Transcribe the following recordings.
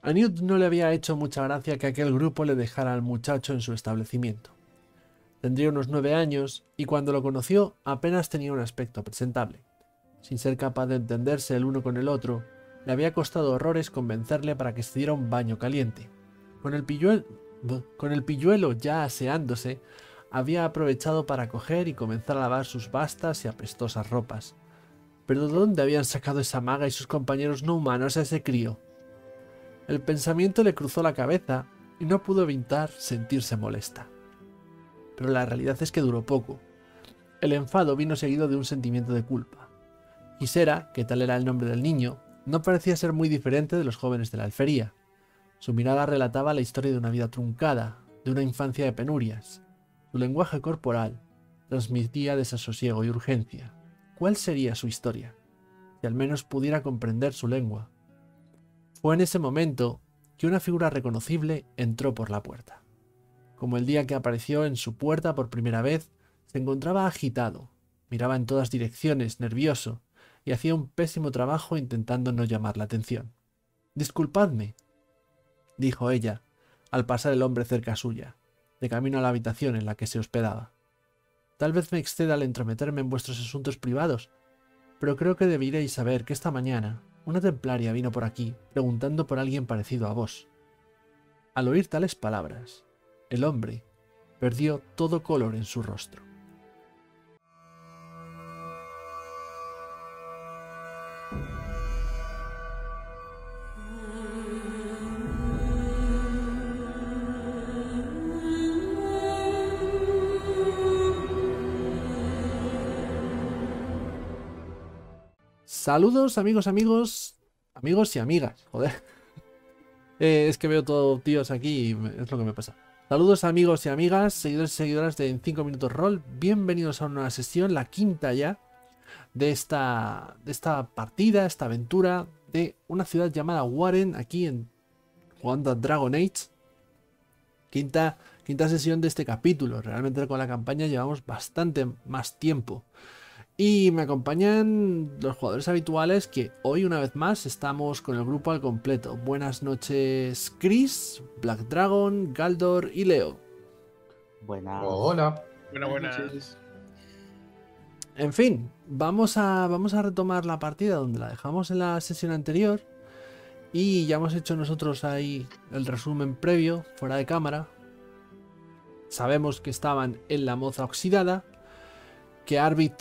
A Newt no le había hecho mucha gracia que aquel grupo le dejara al muchacho en su establecimiento. Tendría unos nueve años y cuando lo conoció apenas tenía un aspecto presentable. Sin ser capaz de entenderse el uno con el otro, le había costado horrores convencerle para que se diera un baño caliente. Con el, con el pilluelo ya aseándose, había aprovechado para coger y comenzar a lavar sus vastas y apestosas ropas. Pero ¿de dónde habían sacado esa maga y sus compañeros no humanos a ese crío? El pensamiento le cruzó la cabeza y no pudo evitar sentirse molesta. Pero la realidad es que duró poco. El enfado vino seguido de un sentimiento de culpa. Y Sera, que tal era el nombre del niño, no parecía ser muy diferente de los jóvenes de la alfería. Su mirada relataba la historia de una vida truncada, de una infancia de penurias, su lenguaje corporal transmitía desasosiego y urgencia. ¿Cuál sería su historia? Si al menos pudiera comprender su lengua. Fue en ese momento que una figura reconocible entró por la puerta. Como el día que apareció en su puerta por primera vez, se encontraba agitado, miraba en todas direcciones, nervioso, y hacía un pésimo trabajo intentando no llamar la atención. Disculpadme, dijo ella, al pasar el hombre cerca suya de camino a la habitación en la que se hospedaba. Tal vez me exceda al entrometerme en vuestros asuntos privados, pero creo que deberíais saber que esta mañana una templaria vino por aquí preguntando por alguien parecido a vos. Al oír tales palabras, el hombre perdió todo color en su rostro. Saludos, amigos, amigos, amigos y amigas, joder. Eh, es que veo todo tíos aquí y es lo que me pasa. Saludos, amigos y amigas, seguidores y seguidoras de 5 Minutos Roll. Bienvenidos a una nueva sesión, la quinta ya, de esta, de esta partida, esta aventura de una ciudad llamada Warren, aquí en jugando a Dragon Age. Quinta, quinta sesión de este capítulo. Realmente con la campaña llevamos bastante más tiempo. Y me acompañan los jugadores habituales que hoy una vez más estamos con el grupo al completo. Buenas noches Chris, Black Dragon, Galdor y Leo. Buenas. hola. Buenas, buenas. En fin, vamos a, vamos a retomar la partida donde la dejamos en la sesión anterior. Y ya hemos hecho nosotros ahí el resumen previo, fuera de cámara. Sabemos que estaban en la moza oxidada, que Arbit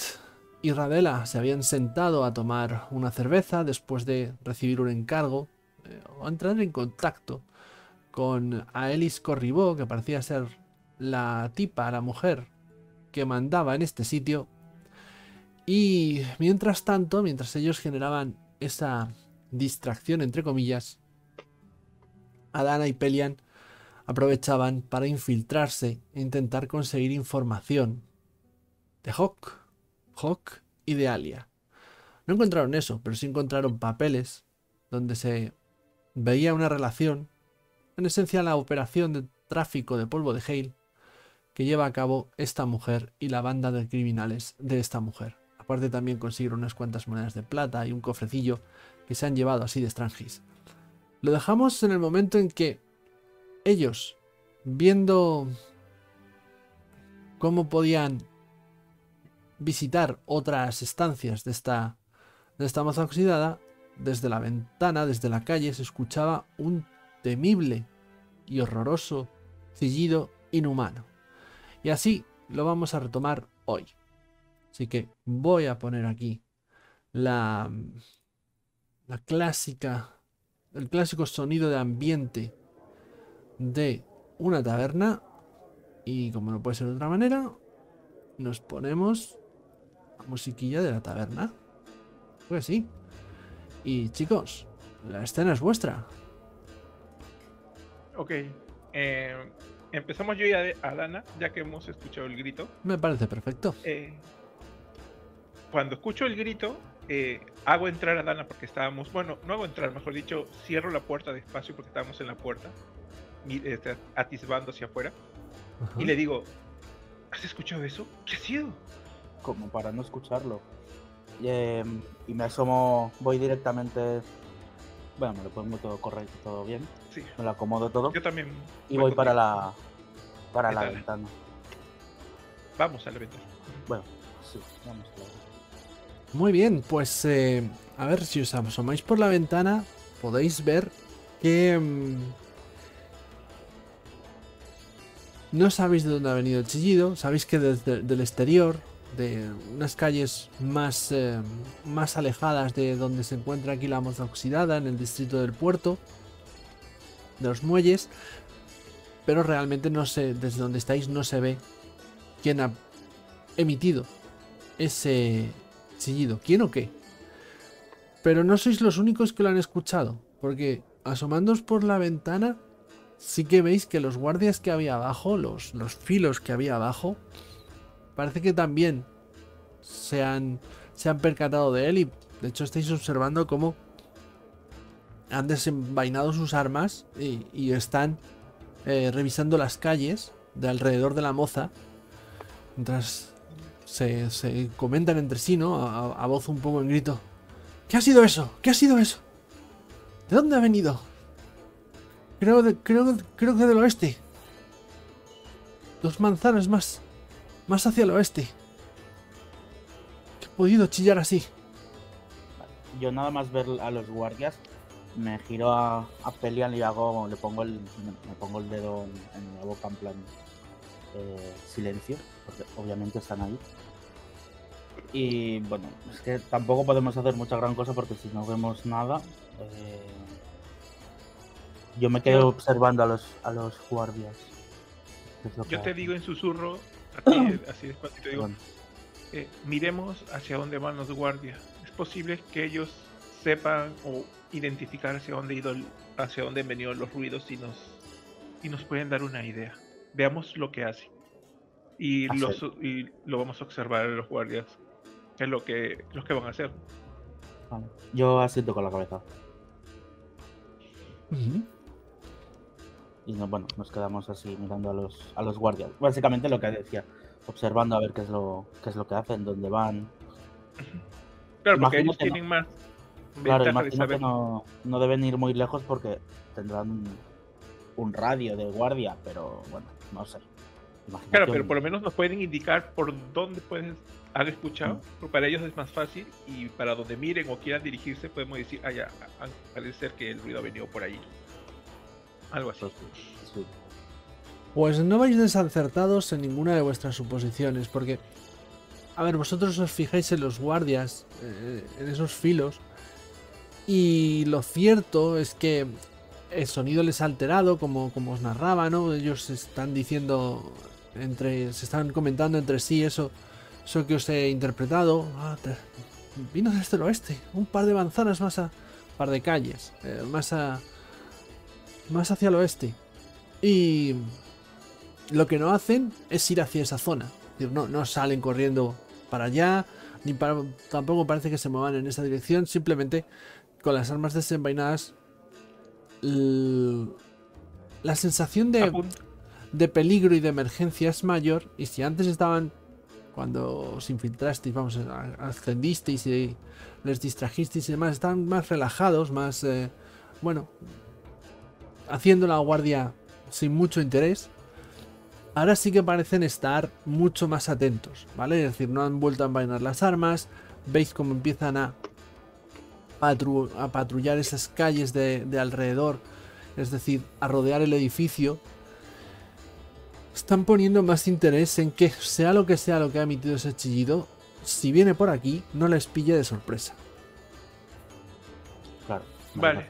y Radela se habían sentado a tomar una cerveza después de recibir un encargo eh, o entrar en contacto con Aelis Corribó, que parecía ser la tipa, la mujer que mandaba en este sitio. Y mientras tanto, mientras ellos generaban esa distracción entre comillas, Adana y Pelian aprovechaban para infiltrarse e intentar conseguir información de Hawk Hawk y de Alia. No encontraron eso, pero sí encontraron papeles donde se veía una relación, en esencia la operación de tráfico de polvo de Hale que lleva a cabo esta mujer y la banda de criminales de esta mujer. Aparte también consiguieron unas cuantas monedas de plata y un cofrecillo que se han llevado así de Strangis. Lo dejamos en el momento en que ellos, viendo cómo podían visitar otras estancias de esta, de esta maza oxidada, desde la ventana, desde la calle, se escuchaba un temible y horroroso cillido inhumano. Y así lo vamos a retomar hoy. Así que voy a poner aquí la, la clásica, el clásico sonido de ambiente de una taberna. Y como no puede ser de otra manera, nos ponemos musiquilla de la taberna. Pues sí. Y chicos, la escena es vuestra. Ok. Eh, empezamos yo y Adana, ya que hemos escuchado el grito. Me parece perfecto. Eh, cuando escucho el grito, eh, hago entrar a Dana porque estábamos, bueno, no hago entrar, mejor dicho, cierro la puerta despacio porque estábamos en la puerta, este, atisbando hacia afuera, y le digo, ¿has escuchado eso? ¿Qué ha sido? Como para no escucharlo. Em, y, me asomo, voy directamente Bueno, me lo pongo todo correcto, todo bien. Sí, Me lo acomodo todo. yo también. Y voy para la para la Ventana. ventana. Vamos a la ventana. Bueno, sí, vamos a la ventana. Muy bien, pues eh, a ver si os asomáis por la ventana, podéis ver que mm, no sabéis de dónde ha venido el chillido, sabéis que desde el exterior, de unas calles más, eh, más alejadas de donde se encuentra aquí la moza oxidada, en el distrito del puerto, de los muelles, pero realmente no sé, desde donde estáis no se ve quién ha emitido ese chillido, quién o qué. Pero no sois los únicos que lo han escuchado, porque asomándoos por la ventana, sí que veis que los guardias que había abajo, los, los filos que había abajo, parece que también se han, se han percatado de él y de hecho estáis observando cómo han desenvainado sus armas y, están eh, revisando las calles de alrededor de la moza, mientras se, se comentan entre sí, ¿no? A, voz un poco en grito. ¿Qué ha sido eso? ¿Qué ha sido eso? ¿De dónde ha venido? Creo, creo, creo que del oeste. Dos manzanas más. Más hacia el oeste. ¿Qué ha podido chillar así? Yo nada más ver a los guardias, me giro a, a Pelian y hago, le pongo el, me, me pongo el dedo en, en la boca en plan eh, silencio, porque obviamente están ahí. Y bueno, es que tampoco podemos hacer mucha gran cosa porque si no vemos nada, eh, yo me quedo observando a los a los guardias. ¿Qué es lo que Yo te digo en susurro, a ti, así despacito, digo, eh, miremos hacia dónde van los guardias. Es posible que ellos sepan o identificar hacia dónde, ido, el- hacia dónde han venido los ruidos y nos, y nos pueden dar una idea. Veamos lo que hace. Y, los, y lo vamos a observar a los guardias. ¿Qué es lo que, lo que van a hacer? vale. Yo asiento con la cabeza. Ujú. Y no, bueno, nos quedamos así mirando a los, a los guardias. Básicamente lo que decía, observando a ver qué es lo, qué es lo que hacen, dónde van. Claro, porque Imagino ellos que no. tienen más Claro, imagino que no, no deben ir muy lejos porque tendrán un, un radio de guardia, pero bueno, no sé. Claro, pero por lo menos nos pueden indicar por dónde pueden haber escuchado. Porque Para ellos es más fácil y para donde miren o quieran dirigirse podemos decir, ah, ya, parece ser que el ruido ha venido por allí. Algo así. Pues, sí. Pues no vais desacertados en ninguna de vuestras suposiciones, porque, a ver, vosotros os fijáis en los guardias, eh, en esos filos, y lo cierto es que el sonido les ha alterado, como, como os narraba, ¿no? Ellos están diciendo, entre, se están comentando entre sí eso, eso que os he interpretado. Ah, te- vino desde el oeste, un par de manzanas más a, un par de calles, eh, más a, más hacia el oeste. Y lo que no hacen es ir hacia esa zona. No, no salen corriendo para allá, ni para- tampoco parece que se muevan en esa dirección. Simplemente con las armas desenvainadas, la sensación de, de peligro y de emergencia es mayor. Y si antes estaban, cuando os infiltrasteis, vamos, ascendisteis y les distrajisteis y demás, estaban más relajados, más, eh, bueno, haciendo la guardia sin mucho interés. Ahora sí que parecen estar mucho más atentos, ¿vale? Es decir, no han vuelto a envainar las armas. Veis cómo empiezan a, patru- a patrullar esas calles de, de alrededor. Es decir, a rodear el edificio. Están poniendo más interés en que, sea lo que sea lo que ha emitido ese chillido, si viene por aquí, no les pille de sorpresa. Claro. Vale.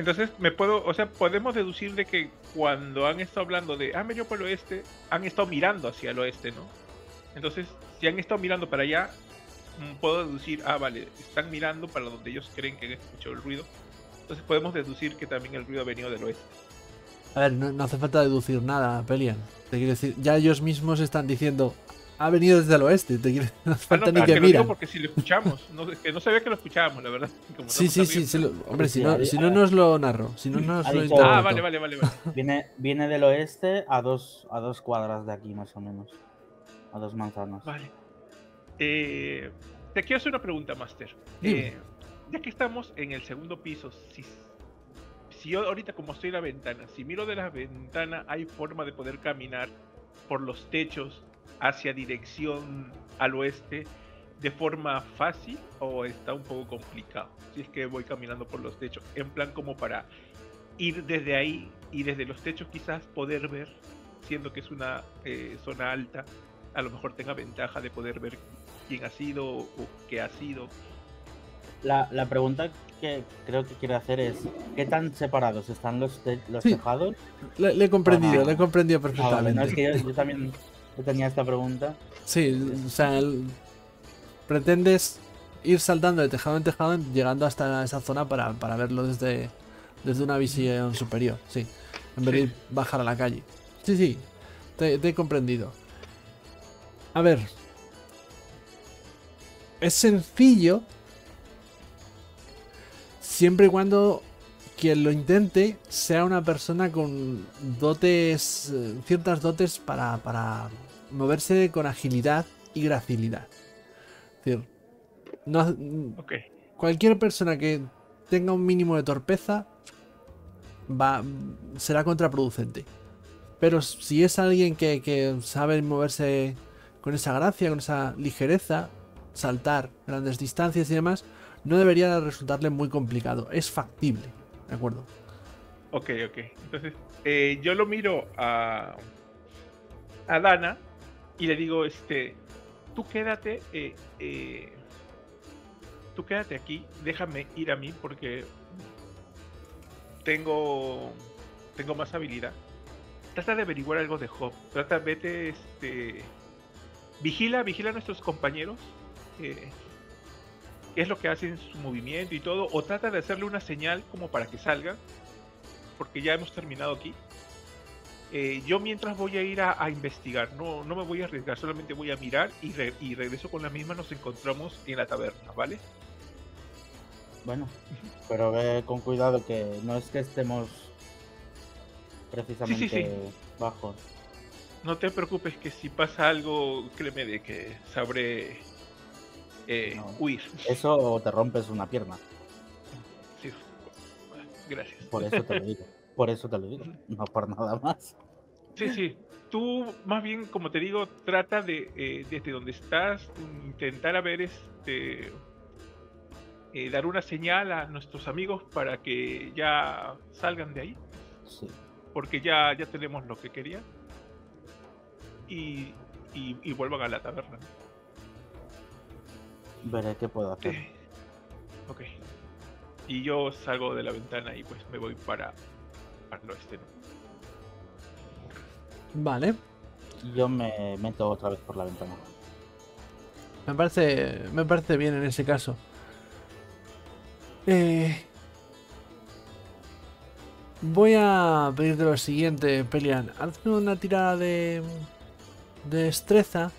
Entonces, me puedo, o sea, podemos deducir de que cuando han estado hablando de, ah, venido por el oeste, han estado mirando hacia el oeste, ¿no? Entonces, si han estado mirando para allá, mm, puedo deducir, ah, vale, están mirando para donde ellos creen que han escuchado el ruido. Entonces podemos deducir que también el ruido ha venido del oeste. A ver, no, no hace falta deducir nada, Pelian. Te quiero decir, ya ellos mismos están diciendo, ha venido desde el oeste. Te quiero, no hace Ah, falta no, ni ah, que digo miran. porque si lo escuchamos, no, es que no sabía que lo escuchábamos, la verdad. Como Sí, sí, sí, lo- hombre, Sí, si no, si no, ha- no os lo narro. Si no, no os ha lo dicho- interpreto. Ah, vale, vale, vale, vale. Viene, viene del oeste a dos, a dos cuadras de aquí, más o menos. A dos manzanas. Vale. Eh, te quiero hacer una pregunta, Master. Eh, ya que estamos en el segundo piso, si si yo ahorita como estoy en la ventana, si miro de la ventana, hay forma de poder caminar por los techos hacia dirección al oeste de forma fácil o está un poco complicado. Si es que voy caminando por los techos, en plan como para ir desde ahí y desde los techos quizás poder ver, siendo que es una eh, zona alta, a lo mejor tenga ventaja de poder ver quién ha sido o qué ha sido. La, la pregunta que creo que quiere hacer es, ¿qué tan separados están los, te- los Sí. tejados? Le, le he comprendido, Ah. le he comprendido Ah, vale, perfectamente. no, es que yo, yo también yo tenía esta pregunta. Sí, o sea, el- pretendes ir saltando de tejado en tejado, llegando hasta esa zona para, para verlo desde, desde una visión superior, sí. En vez de Sí. bajar a la calle. Sí, sí, te, te he comprendido. A ver. Es sencillo. Siempre y cuando quien lo intente sea una persona con dotes, eh, ciertas dotes para, para moverse con agilidad y gracilidad. Es decir, no, ha- Ok, cualquier persona que tenga un mínimo de torpeza va, será contraproducente. Pero si es alguien que, que sabe moverse con esa gracia, con esa ligereza, saltar grandes distancias y demás, no debería resultarle muy complicado. Es factible, ¿de acuerdo? ok, ok. Entonces, eh, yo lo miro a, a Dana y le digo, este, tú quédate, eh, eh, tú quédate aquí, déjame ir a mí porque tengo, tengo más habilidad. Trata de averiguar algo de Job. Trata, vete, este, vigila, vigila a nuestros compañeros. Qué es lo que hacen su movimiento y todo, o trata de hacerle una señal como para que salga, porque ya hemos terminado aquí. Eh, yo mientras voy a ir a, a investigar, no, no me voy a arriesgar, solamente voy a mirar y, re- y regreso con la misma, nos encontramos en la taberna, ¿vale? Bueno, pero ve con cuidado que no es que estemos precisamente sí. bajos. No te preocupes que si pasa algo, créeme de que sabré eh, No. huir. Eso o te rompes una pierna. Sí. Gracias. Por eso te lo digo. Por eso te lo digo. No por nada más. Sí, sí. Tú, más bien, como te digo, trata de, eh, desde donde estás, intentar a ver, este, eh, dar una señal a nuestros amigos para que ya salgan de ahí, Sí. porque ya, ya tenemos lo que querían. Y, y, y vuelvan a la taberna. Veré qué puedo hacer. Eh, ok. Y yo salgo de la ventana y pues me voy para, para el oeste. Vale. Yo me meto otra vez por la ventana. Me parece, me parece bien en ese caso. Eh, voy a pedirte lo siguiente, Pelian. Hazme una tirada de, de destreza.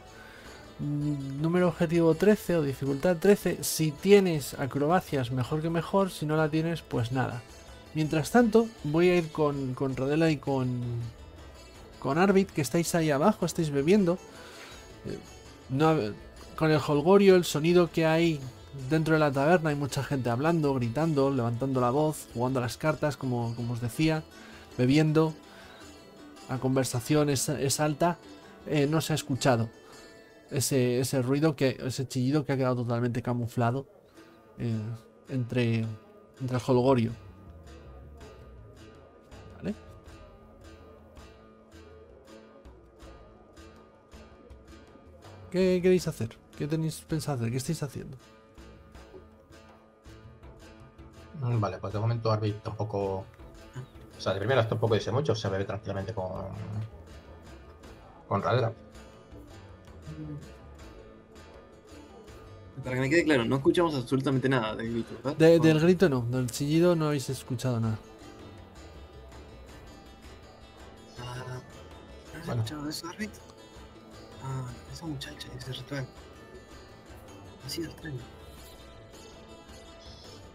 Mm, Número objetivo 13 o dificultad 13. Si tienes acrobacias, mejor que mejor. Si no la tienes, pues nada. Mientras tanto, voy a ir con, con Rodela y con, con Arbit, que estáis ahí abajo, estáis bebiendo. Eh, no, con el holgorio, el sonido que hay dentro de la taberna, hay mucha gente hablando, gritando, levantando la voz, jugando las cartas, como, como os decía, bebiendo. La conversación es, es alta, eh, no se ha escuchado ese, ese ruido, que, ese chillido que ha quedado totalmente camuflado eh, entre, entre el holgorio. ¿Vale? ¿Qué queréis hacer? ¿Qué tenéis pensado hacer? ¿Qué estáis haciendo? Mm, Vale, pues de momento Arbit tampoco. O sea, de primeras tampoco dice mucho, se bebe tranquilamente con. con Radera. Para que me quede claro, no escuchamos absolutamente nada del grito, ¿verdad? De- ¿O del grito no, del chillido no habéis escuchado nada. Ah, ¿no has Bueno. escuchado eso, Arbit? Ah, esa muchacha, ese ritual. Ha sido extraño.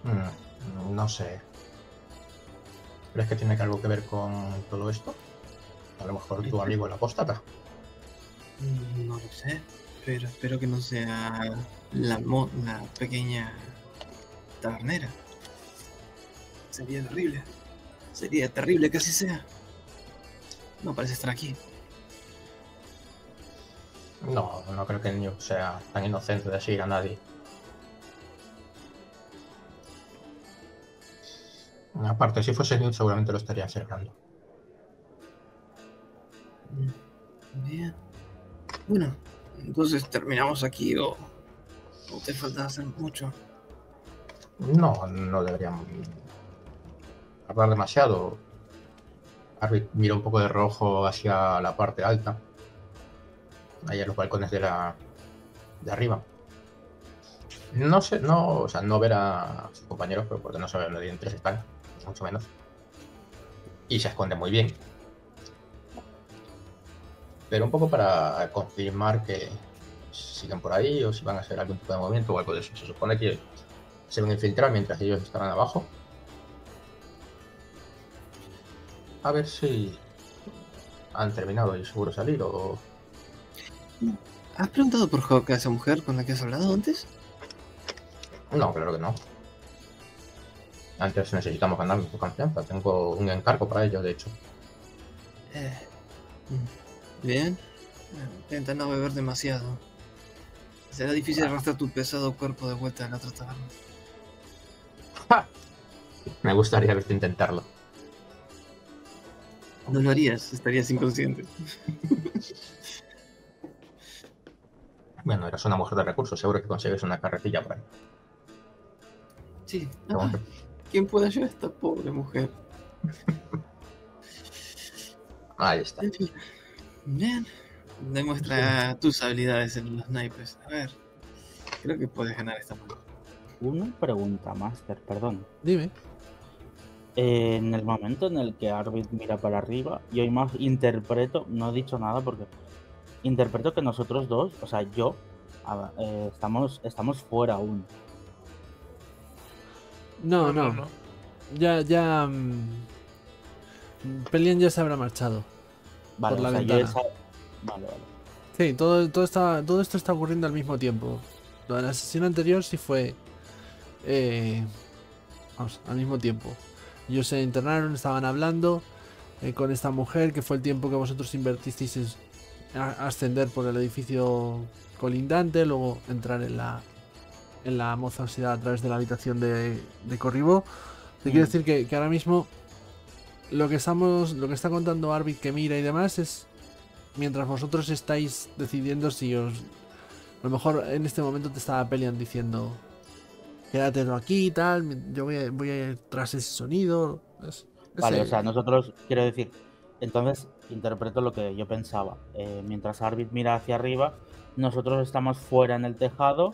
Mm, no sé. ¿Crees que tiene que algo que ver con todo esto? A lo mejor tu amigo la apóstata. Mm, No lo sé, pero espero que no sea la, mo- la pequeña tabernera. Sería terrible. Sería terrible que así sea. No parece estar aquí. No, no creo que el niño sea tan inocente de seguir a nadie. Aparte, si fuese Newt seguramente lo estaría celebrando. Bueno, entonces terminamos aquí o, te falta hacer mucho. No, no deberían hablar demasiado. Arvid mira un poco de rojo hacia la parte alta. En los balcones de la de arriba. No sé, no, o sea, no ver a sus compañeros, pero porque no sabe dónde dientes están, mucho menos. Y se esconde muy bien. Pero un poco para confirmar que siguen por ahí o si van a hacer algún tipo de movimiento o algo de eso. Se supone que se van a infiltrar mientras ellos estarán abajo. A ver si han terminado y seguro salir o... ¿Has preguntado por Hawk a esa mujer con la que has hablado antes? No, claro que no. Antes necesitamos ganar tu confianza. Tengo un encargo para ello, de hecho. Eh, mm, bien. Intenta no beber demasiado. Será difícil arrastrar tu pesado cuerpo de vuelta a la otra taberna. Me gustaría verte intentarlo. No lo harías, estarías inconsciente. Bueno, eres una mujer de recursos, seguro que consigues una carretilla por ahí. Sí. Ah, ¿Quién puede ayudar a esta pobre mujer? Ahí está. Bien. Demuestra tus habilidades en los naipes. A ver. Creo que puedes ganar esta mano. Una pregunta, Master, perdón. Dime. Eh, en el momento en el que Arvid mira para arriba, yo más interpreto, no he dicho nada porque interpreto que nosotros dos, o sea, yo, a- eh, estamos, estamos fuera aún. No, no. Ya, ya. mm, Pelian ya se habrá marchado. Vale, Por la o sea, yo ventana. esa- Vale, vale. Sí, todo, todo, está, todo esto está ocurriendo al mismo tiempo. Lo de la sesión anterior sí fue. eh, vamos, al mismo tiempo. Ellos se internaron, estaban hablando eh, con esta mujer, que fue el tiempo que vosotros invertisteis en ascender por el edificio colindante, luego entrar en la en la moza oxidada a través de la habitación de, de Corribó. Te quiero Mm. decir que, que ahora mismo lo que estamos. lo que está contando Arvid que mira y demás es mientras vosotros estáis decidiendo si os. A lo mejor en este momento te estaba peleando diciendo. Quédatelo aquí y tal. Yo voy a, voy a ir tras ese sonido. es- Vale, o sea, nosotros, quiero decir, entonces interpreto lo que yo pensaba. Eh, mientras Arvid mira hacia arriba, nosotros estamos fuera en el tejado,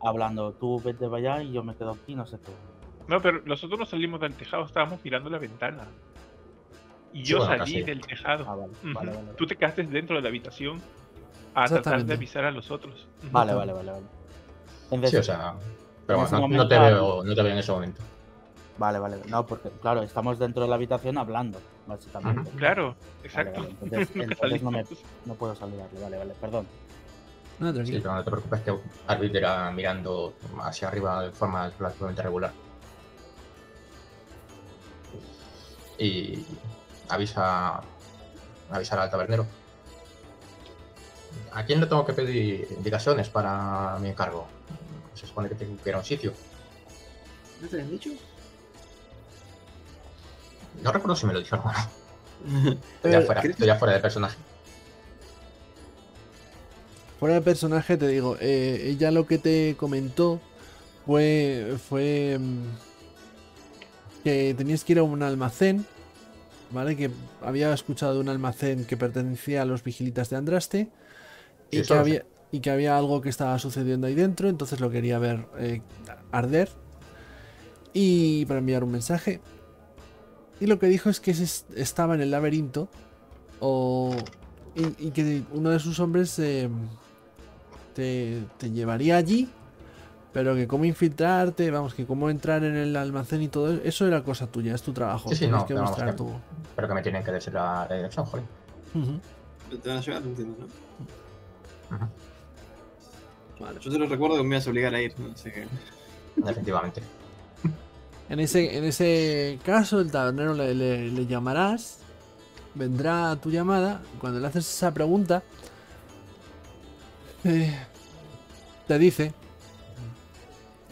hablando, tú vete para allá y yo me quedo aquí, no sé qué. No, pero nosotros no salimos del tejado, estábamos mirando la ventana. Y yo bueno, salí casi. del tejado. Ah, vale, vale, vale. Tú te quedaste dentro de la habitación a tratar de avisar a los otros. Vale, vale, vale, vale. Entonces, Sí, o sea. Pero en bueno, no, te veo, no te veo en ese momento. Vale, vale. No, porque, claro, estamos dentro de la habitación hablando, básicamente. Claro, exacto. vale, entonces, entonces no, me, no puedo saludarle, vale, vale, perdón. No, Sí, tranquilo. pero no te preocupes que Arvid era mirando hacia arriba de forma relativamente regular. Y avisa avisar al tabernero. ¿A quién le tengo que pedir indicaciones para mi encargo? Se supone que tengo que ir a un sitio. ¿No te lo han dicho? No recuerdo si me lo dijeron o no. Eh, Estoy ya fuera, ¿crees estoy ya fuera de personaje. Fuera de personaje, te digo, eh, ella lo que te comentó fue, fue mm, que tenías que ir a un almacén, ¿vale? Que había escuchado de un almacén que pertenecía a los vigilitas de Andraste y, que había, y que había algo que estaba sucediendo ahí dentro, entonces lo quería ver eh, arder y para enviar un mensaje. Y lo que dijo es que estaba en el laberinto o, y, y que uno de sus hombres eh, te, te llevaría allí, pero que cómo infiltrarte, vamos, que cómo entrar en el almacén y todo eso era cosa tuya, es tu trabajo. Sí, sí, no, que pero mostrar que- tu... Pero que me tienen que decir la, la dirección, joder. Te van a llevar, entiendo, ¿no? Vale, yo te lo recuerdo que me vas a obligar a ir, ¿no? Así que... Definitivamente. En ese, en ese caso, el tabernero le, le- le llamarás, vendrá a tu llamada. Cuando le haces esa pregunta, eh, te dice: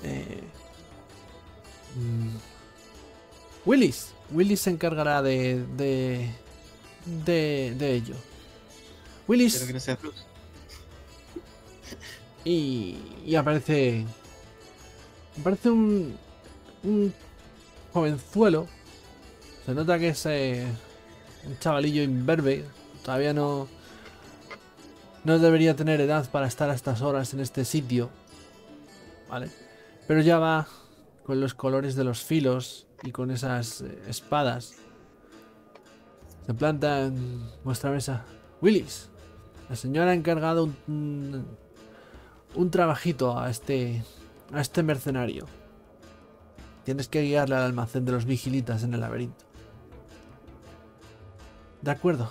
eh, mm, Willis, Willis se encargará de, de, de, de ello. Willis. Que no sea. Y, y aparece. Aparece un. Un jovenzuelo. Se nota que es eh, un chavalillo imberbe. Todavía no. No debería tener edad para estar a estas horas en este sitio. ¿Vale? Pero ya va con los colores de los filos y con esas eh, espadas. Se planta en vuestra mesa. Willis, la señora ha encargado un, un, trabajito a este, a este mercenario. Tienes que guiarle al almacén de los vigilitas en el laberinto. De acuerdo,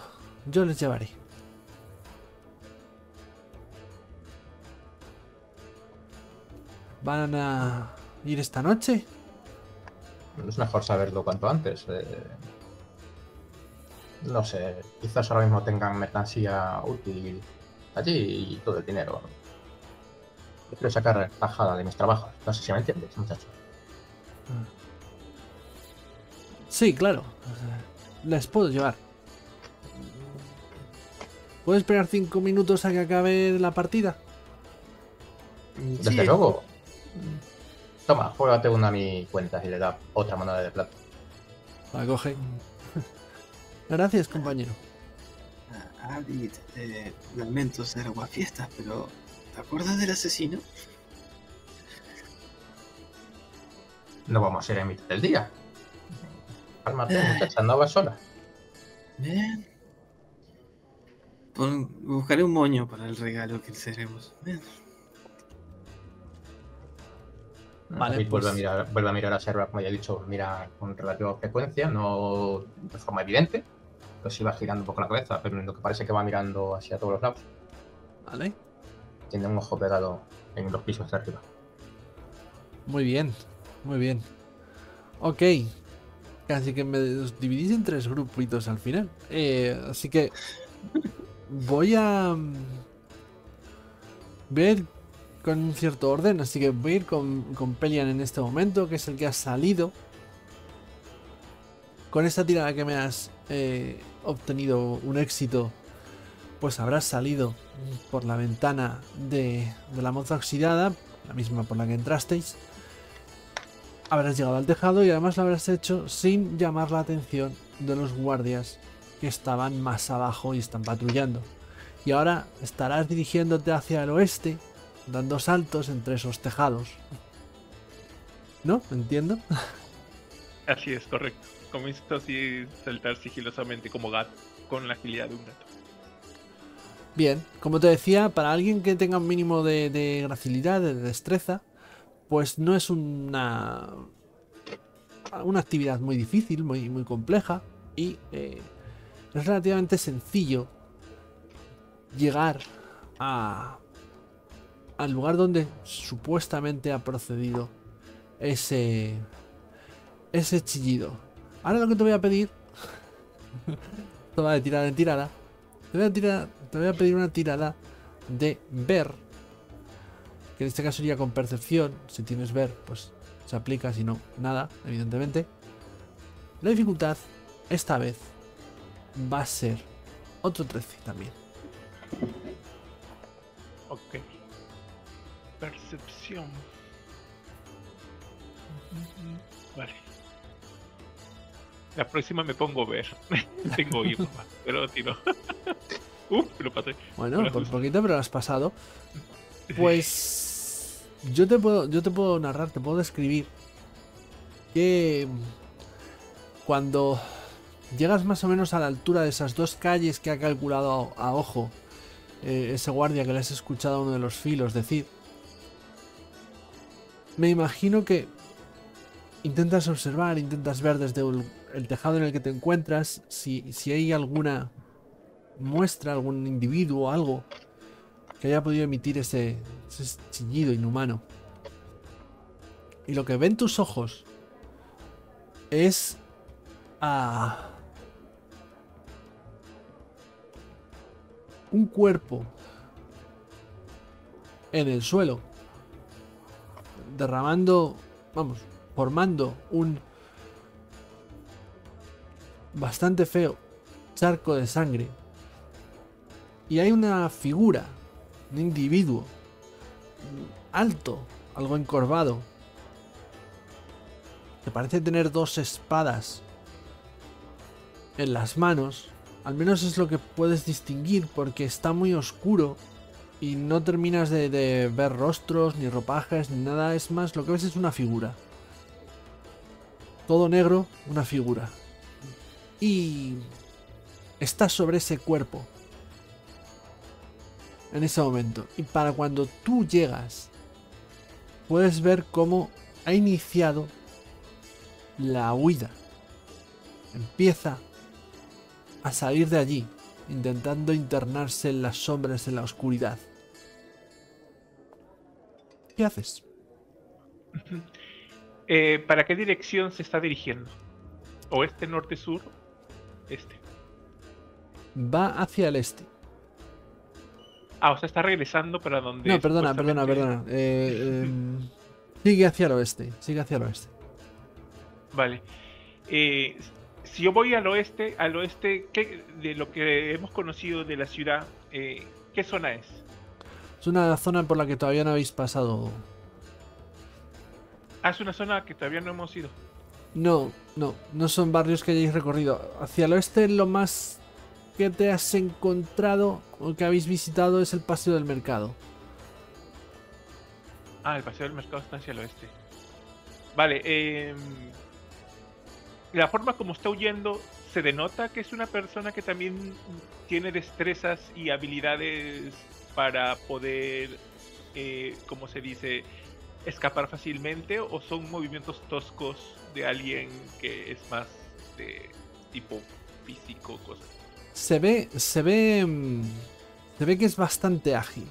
yo les llevaré. ¿Van a ir esta noche? Es mejor saberlo cuanto antes. eh. No sé, quizás ahora mismo tengan mercancía útil allí y todo el dinero. Yo quiero sacar tajada de mis trabajos. No sé si me entiendes, muchacho. Sí, claro. Les puedo llevar. ¿Puedes esperar cinco minutos a que acabe la partida? Desde Sí, luego. Toma, juégate una a mi cuenta y le da otra moneda de plata. La coge. Gracias, compañero. Abid, eh, lamento ser aguafiestas, pero ¿te acuerdas del asesino? No vamos a ir en mitad del día. Cálmate, Ay. muchacha, no vas sola. Bien. Pon- buscaré un moño para el regalo que les haremos. Bien. Vale, David pues- vuelve, a mirar, vuelve a mirar a Serva, como ya he dicho, mira con relativa frecuencia, no de forma evidente. Pues sí va girando un poco la cabeza, pero en lo que parece que va mirando hacia todos los lados. Vale. Tiene un ojo pegado en los pisos de arriba. Muy bien. Muy bien. Ok. Casi que me os dividís en tres grupitos al final. Eh, así que voy a mm, ver con un cierto orden. Así que voy a ir con, con Pelian en este momento, que es el que ha salido. Con esta tirada que me has eh, obtenido un éxito, pues habrás salido por la ventana de, de la moza oxidada, la misma por la que entrasteis. Habrás llegado al tejado y además lo habrás hecho sin llamar la atención de los guardias que estaban más abajo y están patrullando. Y ahora estarás dirigiéndote hacia el oeste, dando saltos entre esos tejados. ¿No? ¿Entiendo? Así es, correcto. Comienzo así a saltar sigilosamente como gato, con la agilidad de un gato. Bien, como te decía, para alguien que tenga un mínimo de, de gracilidad, de destreza, pues no es una una actividad muy difícil, muy, muy compleja y eh, es relativamente sencillo llegar a al lugar donde supuestamente ha procedido ese ese chillido. Ahora lo que te voy a pedir toma de tirada en tirada te voy, a te voy a pedir una tirada de ver. Que en este caso sería con percepción. Si tienes ver, pues se aplica. Si no, nada, evidentemente. La dificultad, esta vez, va a ser otro 13 también. Ok. Percepción. Vale. La próxima me pongo ver. Tengo más, pero tiro. Uf, lo pasé. Bueno, Bueno, por justo. poquito, pero lo has pasado. Pues yo te puedo, yo te puedo narrar, te puedo describir que cuando llegas más o menos a la altura de esas dos calles que ha calculado a, a ojo eh, ese guardia que le has escuchado a uno de los filos decir, me imagino que intentas observar, intentas ver desde el, tejado en el que te encuentras si, si hay alguna muestra, algún individuo algo que haya podido emitir ese, ese chillido inhumano. Y lo que ven tus ojos es a un cuerpo en el suelo, derramando, vamos, formando un bastante feo charco de sangre. Y hay una figura, un individuo, alto, algo encorvado, que parece tener dos espadas en las manos. Al menos es lo que puedes distinguir porque está muy oscuro y no terminas de, ver rostros, ni ropajes, ni nada. Es más, lo que ves es una figura. Todo negro, una figura. Y está sobre ese cuerpo. En ese momento. Y para cuando tú llegas, puedes ver cómo ha iniciado la huida. Empieza a salir de allí, intentando internarse en las sombras, en la oscuridad. ¿Qué haces? Eh, ¿Para qué dirección se está dirigiendo? ¿Oeste, norte, sur? Este. Va hacia el este. Ah, o sea, está regresando para donde. No, perdona, perdona, supuestamente- perdona. Eh, em, sigue hacia el oeste, sigue hacia el oeste. Vale. Eh, si yo voy al oeste, al oeste, ¿qué, de lo que hemos conocido de la ciudad, eh, ¿qué zona es? Es una zona por la que todavía no habéis pasado. Ah, es una zona que todavía no hemos ido. No, no, no son barrios que hayáis recorrido. Hacia el oeste lo más que te has encontrado o que habéis visitado es el paseo del mercado. Ah, el paseo del mercado está hacia el oeste. Vale, eh, la forma como está huyendo, ¿se denota que es una persona que también tiene destrezas y habilidades para poder, eh, como se dice, escapar fácilmente? ¿O son movimientos toscos de alguien que es más de tipo físico, cosas? Se ve, se ve, mm, se ve que es bastante ágil.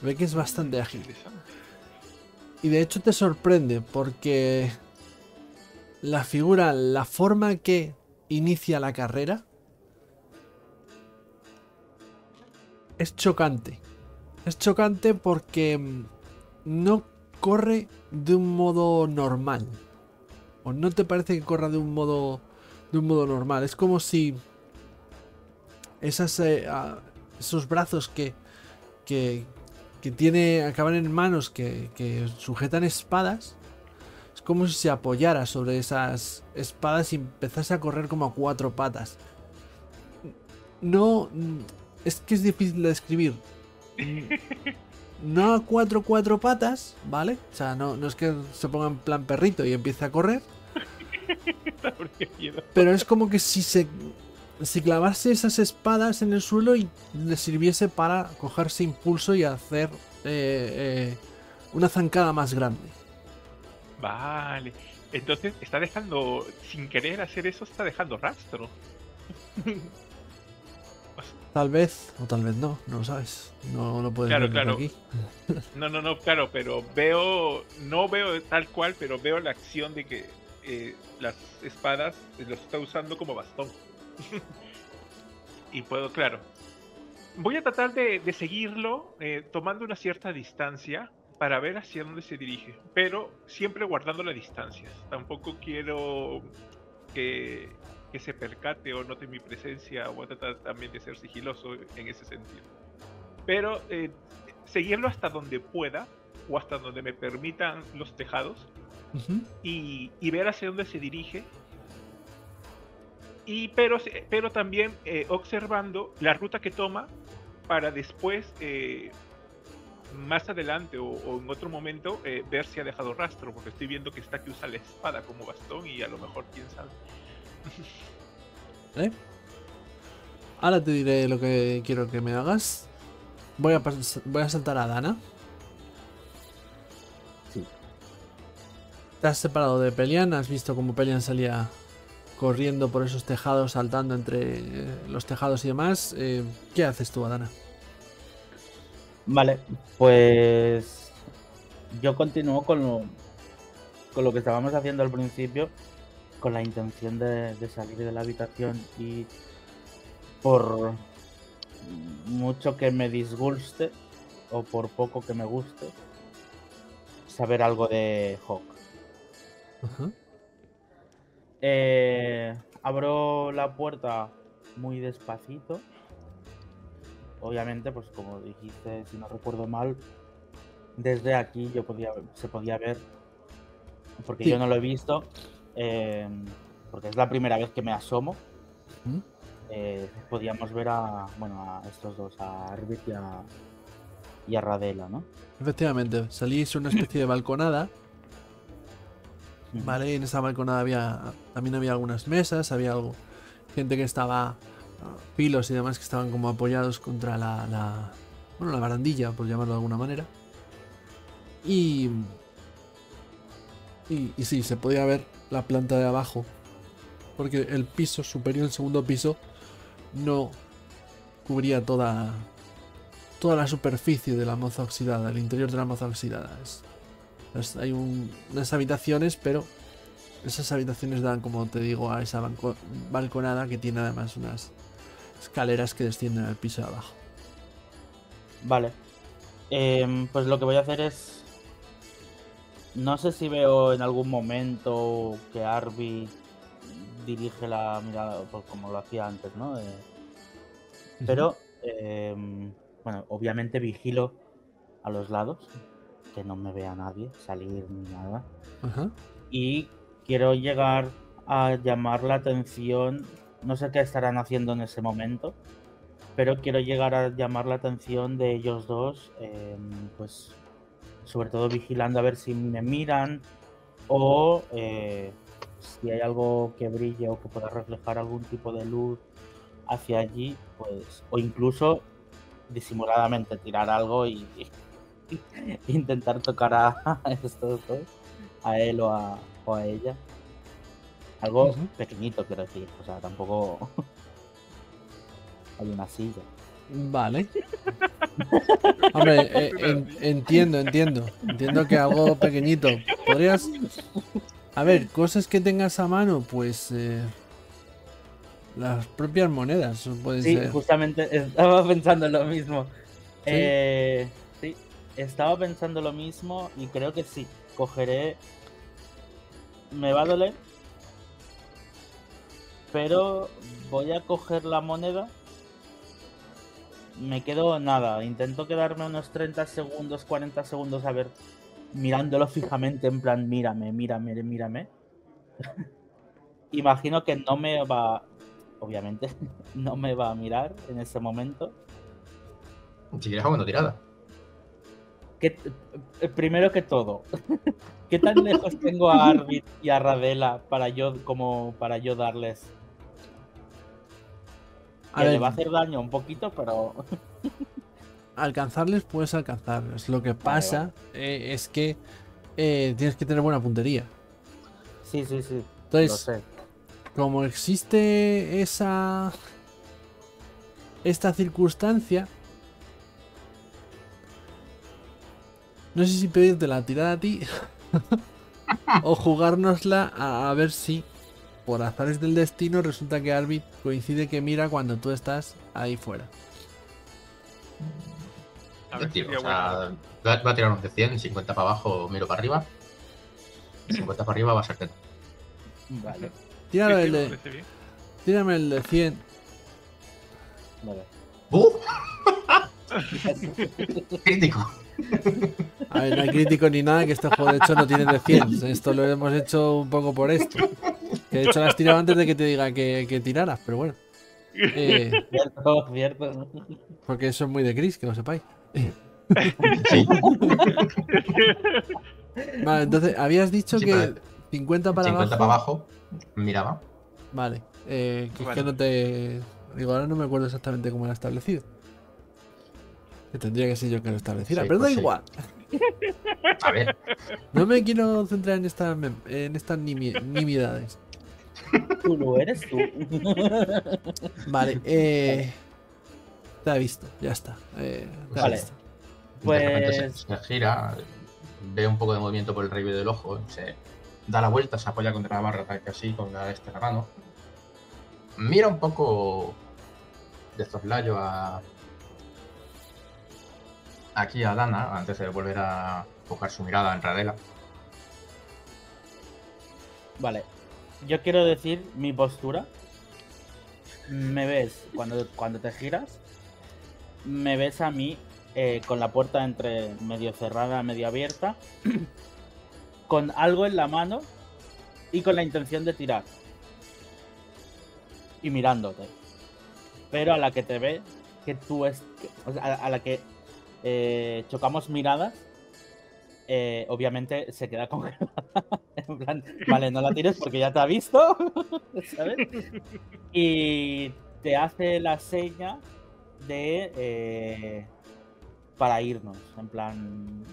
Se ve que es bastante ágil. Interesante. Y de hecho te sorprende porque la figura, la forma que inicia la carrera es chocante. Es chocante porque mm, no corre de un modo normal. O no te parece que corra de un modo de un modo normal. Es como si esas eh, esos brazos que que, que tiene acaban en manos que, que sujetan espadas es como si se apoyara sobre esas espadas y empezase a correr como a cuatro patas no es que es difícil de describir no a cuatro cuatro patas vale o sea no, no es que se ponga en plan perrito y empiece a correr pero es como que si se si clavase esas espadas en el suelo y le sirviese para cogerse impulso y hacer eh, eh, una zancada más grande. Vale. Entonces está dejando, sin querer hacer eso, está dejando rastro. Tal vez, o tal vez no, no lo sabes. No lo puedes Claro, ver claro. aquí. No, no, no, claro, pero veo, no veo tal cual, pero veo la acción de que eh, las espadas eh, los está usando como bastón. y puedo, claro. Voy a tratar de, de seguirlo eh, tomando una cierta distancia para ver hacia dónde se dirige, pero siempre guardando la distancia. Tampoco quiero que, que se percate o note mi presencia. Voy a tratar también de ser sigiloso en ese sentido. Pero eh, seguirlo hasta donde pueda o hasta donde me permitan los tejados Ujú. y, y ver hacia dónde se dirige. Y pero, pero también eh, observando la ruta que toma para después, eh, más adelante o, o en otro momento, eh, ver si ha dejado rastro, porque estoy viendo que está que usa la espada como bastón y a lo mejor, quién sabe. ¿Eh? Ahora te diré lo que quiero que me hagas. Voy a, voy a saltar a Dana. Sí. Te has separado de Pelian, has visto cómo Pelian salía corriendo por esos tejados, saltando entre eh, los tejados y demás. Eh, ¿Qué haces tú, Adana? Vale, pues yo continúo con lo, con lo que estábamos haciendo al principio con la intención de, de salir de la habitación y por mucho que me disguste o por poco que me guste, saber algo de Hawk. Ajá. Eh, abro la puerta muy despacito. Obviamente, pues como dijiste, si no recuerdo mal, desde aquí yo podía, se podía ver, porque Sí. yo no lo he visto, eh, porque es la primera vez que me asomo. ¿Mm? eh, podíamos ver a, bueno, a estos dos, a Arbit y a, y a Radela, ¿no? Efectivamente, salís una especie de balconada. Vale, en esa balconada había también había algunas mesas, había algo, gente que estaba ah, pilos y demás que estaban como apoyados contra la, la bueno, la barandilla, por llamarlo de alguna manera. Y, y y sí, se podía ver la planta de abajo, porque el piso superior, el segundo piso, no cubría toda toda la superficie de la moza oxidada, el interior de la moza oxidada. Es, hay un- unas habitaciones, pero esas habitaciones dan, como te digo, a esa balconada que tiene además unas escaleras que descienden al piso de abajo. Vale. Em, pues lo que voy a hacer es. No sé si veo en algún momento que Arby dirige la mirada, pues como lo hacía antes, ¿no? Eh, pero, em, bueno, obviamente vigilo a los lados, que no me vea nadie salir ni nada. Ajá. Y quiero llegar a llamar la atención. No sé qué estarán haciendo en ese momento, pero quiero llegar a llamar la atención de ellos dos, em, pues sobre todo vigilando a ver si me miran o eh, si hay algo que brille o que pueda reflejar algún tipo de luz hacia allí, pues o incluso disimuladamente tirar algo y, intentar tocar a, estos dos, a él o a, o a ella. Algo pequeñito, quiero decir, o sea, tampoco hay una silla. Vale. Hombre, eh, en- entiendo, entiendo. Entiendo que algo pequeñito. ¿Podrías...? A ver, cosas que tengas a mano, pues... eh, las propias monedas pueden Sí, ser. justamente estaba pensando lo mismo. Eh, sí, estaba pensando lo mismo y creo que sí. Cogeré. Me va a doler. Pero voy a coger la moneda. Me quedo nada. Intento quedarme unos 30 segundos, 40 segundos a ver. Mirándolo fijamente, en plan, mírame, mírame, mírame. Imagino que no me va. Obviamente, no me va a mirar en ese momento. Si quieres, hago tirada. que eh, primero que todo, ¿qué tan lejos tengo a Arvid y a Radela para yo como para yo darles? A Que le va a hacer daño un poquito, pero alcanzarles puedes alcanzarles. Lo que pasa eh, es que eh, tienes que tener buena puntería. sí, sí, sí. Entonces, lo sé. como existe esa esta circunstancia no sé si pedirte la tirada a ti o jugárnosla a, a ver si por azares del destino resulta que Arbit coincide que mira cuando tú estás ahí fuera. A ver, Tío, o sea, va, a tirar unos de 100, 50 para abajo, miro para arriba. 50 para arriba va a ser que Vale, Tírame bueno. el de, tírame el de 100. vale. ¡Uh! Crítico. A ver, no hay crítico ni nada, que este juego de hecho no tiene de 100. Esto lo hemos hecho un poco por esto. Que de hecho lo has tirado antes de que te diga que, que tiraras, pero bueno. Eh, Cierto, cierto. porque eso es muy de Chris, que lo sepáis. Sí. Vale, entonces, habías dicho Sí, que pero 50 para 50 abajo. para abajo, miraba. Vale, eh, que es que no te. Digo, ahora no me acuerdo exactamente cómo era establecido. Que tendría que ser yo que lo estableciera, Sí, pero da pues sí. igual. A ver, No me quiero centrar en estas, mem- en estas nimi- nimiedades. Tú lo eres tú. Vale, eh. Te ha visto, ya está. eh, te Vale. visto. de repente se, Pues se gira, ve un poco de movimiento por el rayo del ojo, se da la vuelta, se apoya contra la barra, tal que así, con la de este la mano. Mira un poco de soslayo a. Aquí a Dana, antes de volver a enfocar su mirada en Radela. Vale. Yo quiero decir mi postura. Me ves cuando, cuando te giras. Me ves a mí eh, con la puerta entre medio cerrada, medio abierta. con algo en la mano y con la intención de tirar. Y mirándote. Pero a la que te ve, que tú es. o sea, a, a la que eh, chocamos miradas, eh, obviamente se queda congelada. en plan, vale, no la tires porque ya te ha visto. ¿Sabes? Y te hace la seña de. eh, para irnos. En plan.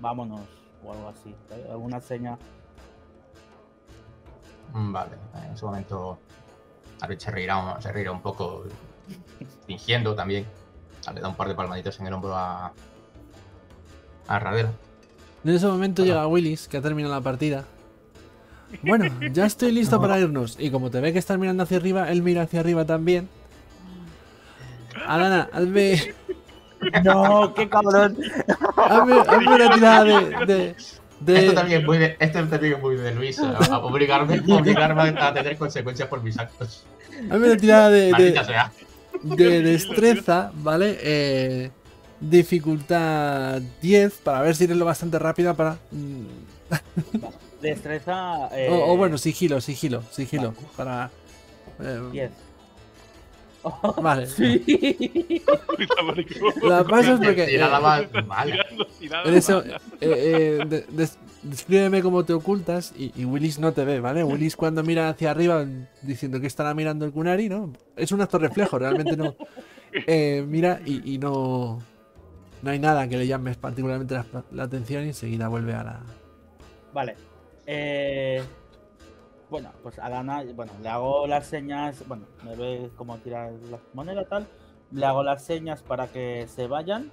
Vámonos. O algo así. Alguna seña. Mm, Vale, en ese momento Arvid se reirá, se reirá un poco, fingiendo también. Le da un par de palmaditas en el hombro a, a Radela. En ese momento llega Willis, que ha terminado la partida. Bueno, ya estoy listo para irnos. Y como te ve que estás mirando hacia arriba, él mira hacia arriba también. Alana, hazme, ¡No! ¡Qué cabrón! hazme, hazme una tirada de. de, de- Esto también es muy de, esto también es muy de Luis, a, a obligarme, obligarme a tener consecuencias por mis actos. hazme una tirada de, de, de destreza, ¿vale? Eh, dificultad 10 para ver si eres lo bastante rápida para. mm, Destreza. eh, O, o bueno, sigilo, sigilo, sigilo. Para. eh, 10. Vale. Sí. La pasas porque. Tirada eh, más mala. En eso, eh, eh, de- des- descríbeme cómo te ocultas y, y Willis no te ve, ¿vale? Willis cuando mira hacia arriba diciendo que estará mirando el Kunari, ¿no? Es un acto reflejo, realmente no. Eh, mira y, y no. No hay nada que le llame particularmente la, atención y enseguida vuelve a la. Vale. Eh, bueno, pues a Dana, bueno, le hago las señas, bueno, me ve cómo tirar la moneda tal, le hago las señas para que se vayan.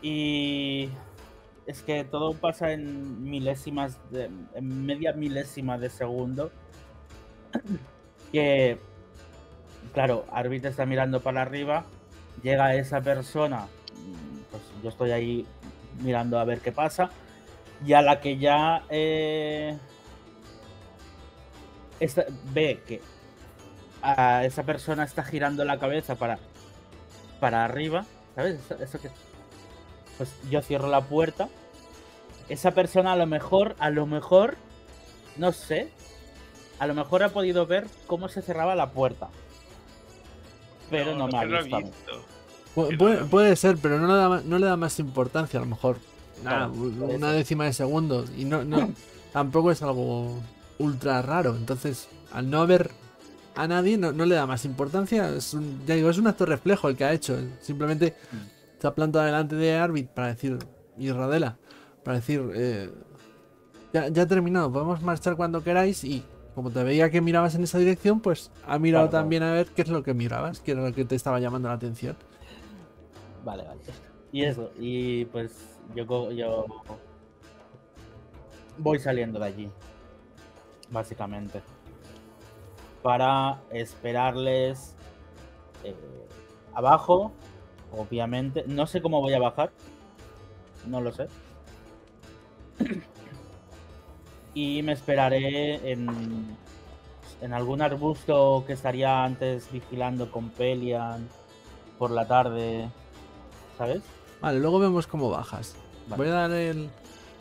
Y es que todo pasa en milésimas, de- en media milésima de segundo. Que, claro, Arbit está mirando para arriba, llega esa persona, mm, pues yo estoy ahí mirando a ver qué pasa y a la que ya eh, esta- ve que a esa persona está girando la cabeza para, para arriba, ¿sabes? Eso, eso que, pues yo cierro la puerta. Esa persona a lo mejor, a lo mejor, no sé, a lo mejor ha podido ver cómo se cerraba la puerta. Pero no, me ha visto. Pu- Puede, ser, pero no le, da, no le da más importancia, a lo mejor. Nada, una ser. décima de segundo. Y no, no, tampoco es algo ultra raro. Entonces, al no ver a nadie, no, no le da más importancia. Es un, ya digo, es un acto reflejo el que ha hecho. Simplemente Mm. se ha plantado delante de Arbit para decir, y Radela, para decir, eh, ya, ya ha terminado, podemos marchar cuando queráis. Y como te veía que mirabas en esa dirección, pues ha mirado Claro, claro. también a ver qué es lo que mirabas, qué era lo que te estaba llamando la atención. Vale, vale. Y eso, y pues yo, yo voy saliendo de allí, básicamente, para esperarles eh, abajo, obviamente. No sé cómo voy a bajar, no lo sé. Y me esperaré en, en algún arbusto que estaría antes vigilando con Pelian por la tarde, ¿sabes? Vale, luego vemos cómo bajas. Vale. Voy a dar el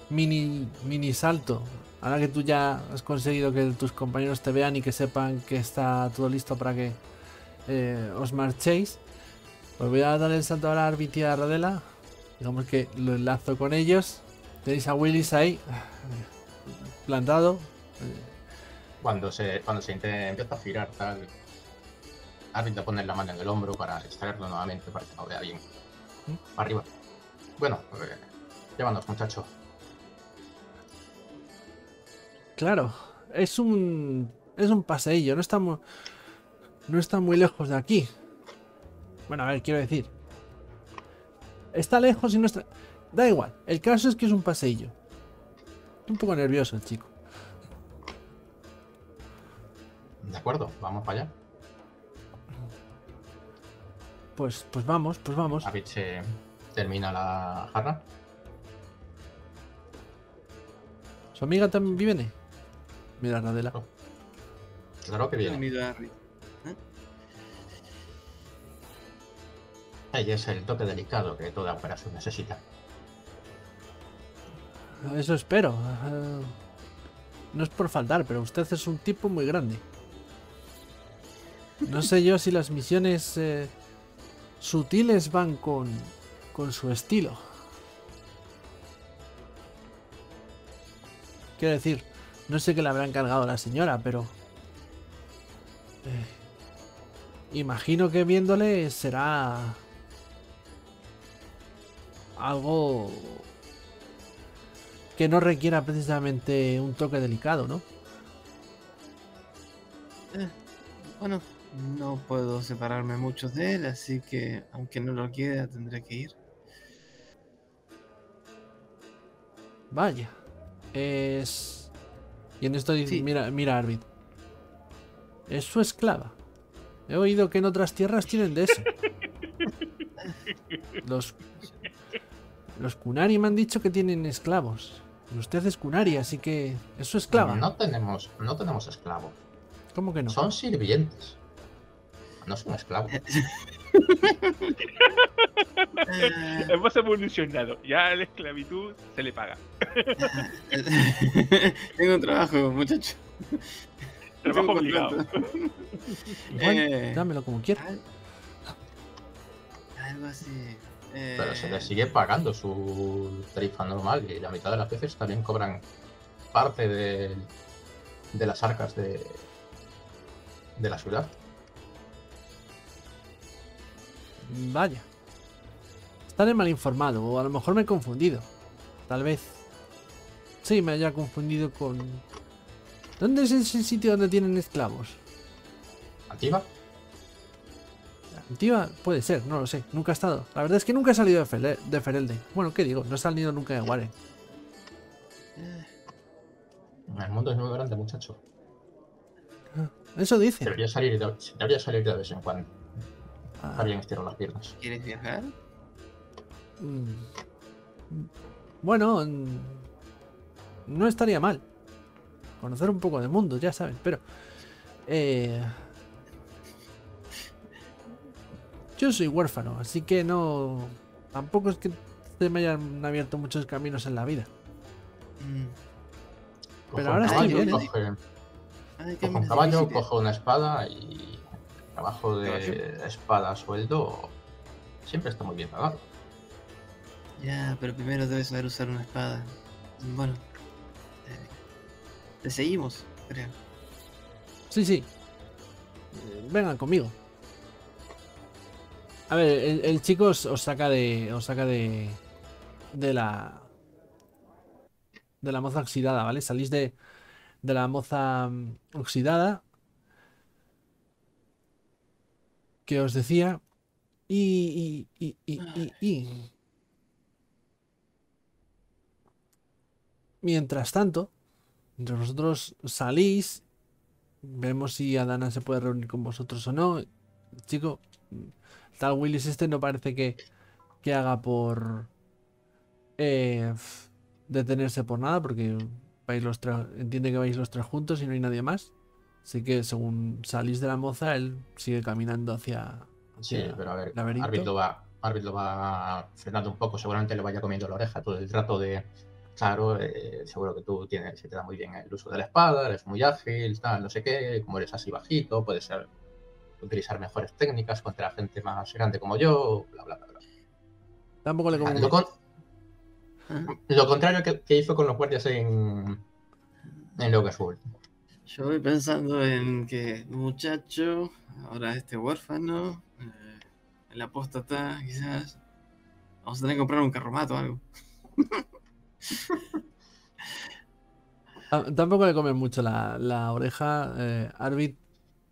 mini, mini salto. Ahora que tú ya has conseguido que tus compañeros te vean y que sepan que está todo listo para que eh, os marchéis, pues voy a dar el salto ahora a Arbit y a Radela. Digamos que lo enlazo con ellos. Tenéis a Willis ahí, plantado. Cuando se, cuando se empieza a girar, tal. Arvid le pone la mano en el hombro para extraerlo nuevamente para que no vea bien. Para arriba. Bueno, eh, llévanos, muchacho. Claro, es un es un paseillo, no estamos no está muy lejos de aquí. Bueno, a ver, quiero decir, está lejos y no está da igual. El caso es que es un paseillo. Un poco nervioso el chico. De acuerdo, vamos para allá. Pues, pues vamos, pues vamos. David se termina la jarra. ¿Su amiga también viene? Mira, Radela. Claro que viene. Harry. Ahí es el toque delicado que toda operación necesita. Eso espero. Eh, No es por faltar, pero usted es un tipo muy grande. No sé yo si las misiones eh, sutiles van con, con su estilo. Quiero decir, no sé qué le habrá encargado la señora, pero... eh, imagino que viéndole será... Algo que no requiera precisamente un toque delicado, ¿no? Eh, bueno, no puedo separarme mucho de él, así que aunque no lo quiera, tendré que ir. Vaya. Es. Y en esto dice, Sí. mira, mira, Arvid. Es su esclava. He oído que en otras tierras tienen de eso. Los. Los Kunari me han dicho que tienen esclavos. Y usted es Kunari, así que. Es su esclava. No tenemos, no tenemos esclavos. ¿Cómo que no? Son sirvientes. No son esclavos. Eh, Hemos evolucionado. Ya a la esclavitud se le paga. Tengo un trabajo, muchacho. Trabajo obligado. Eh, dámelo como quiera. al- Algo así. Eh, Pero se les sigue pagando su tarifa normal y la mitad de las veces también cobran parte de, de las arcas de, de la ciudad. Vaya. Estaré mal informado, o a lo mejor me he confundido. Tal vez. Sí, me haya confundido con. ¿Dónde es ese sitio donde tienen esclavos? ¿Antigua? Antigua puede ser, no lo sé. Nunca he estado. La verdad es que nunca he salido de, Fele- de Ferelden. Bueno, ¿qué digo? No he salido nunca de Waren. eh, El mundo es muy grande, muchacho. Eso dice. Debería salir de, debería salir de vez en cuando. Las piernas. ¿Quieres viajar? mm. Bueno, mm, no estaría mal. Conocer un poco del mundo, ya saben, pero... eh, yo soy huérfano, así que no... Tampoco es que se me hayan abierto muchos caminos en la vida. Mm, Coge ahora un estoy bien, ¿eh? coge, un caballo, coge una espada y trabajo de espada a sueldo siempre está muy bien pagado. Ya, pero primero debes saber usar una espada. Bueno, eh, te seguimos, creo. Sí, sí. Eh, Vengan conmigo. A ver, el, el chico os, os saca de. Os saca de. De la. De la moza oxidada, ¿vale? Salís de. De la moza mm, oxidada. Que os decía. Y. Y. Y. Y. y- y- Mientras tanto. Mientras vosotros salís Vemos si Adana se puede reunir con vosotros o no. Chico, tal Willis este no parece que, que haga por eh, detenerse por nada, porque vais los tres, entiende que vais los tres juntos y no hay nadie más. Así que según salís de la moza, él sigue caminando hacia. Sí, hacia pero a ver. Arvid lo va, lo va frenando un poco, seguramente le vaya comiendo la oreja todo el rato de, claro, eh, seguro que tú tienes, se te da muy bien el uso de la espada, eres muy ágil, tal, no sé qué, como eres así bajito, puedes ser- utilizar mejores técnicas contra gente más grande como yo, bla, bla, bla. bla. Tampoco le como Lo, con- lo contrario que, que hizo con los guardias en, en Logaswood. Yo voy pensando en que muchacho, ahora este huérfano, eh, el apóstata, quizás. Vamos a tener que comprar un carromato o algo. Ta- Tampoco le comen mucho la, la oreja, eh, Arvid,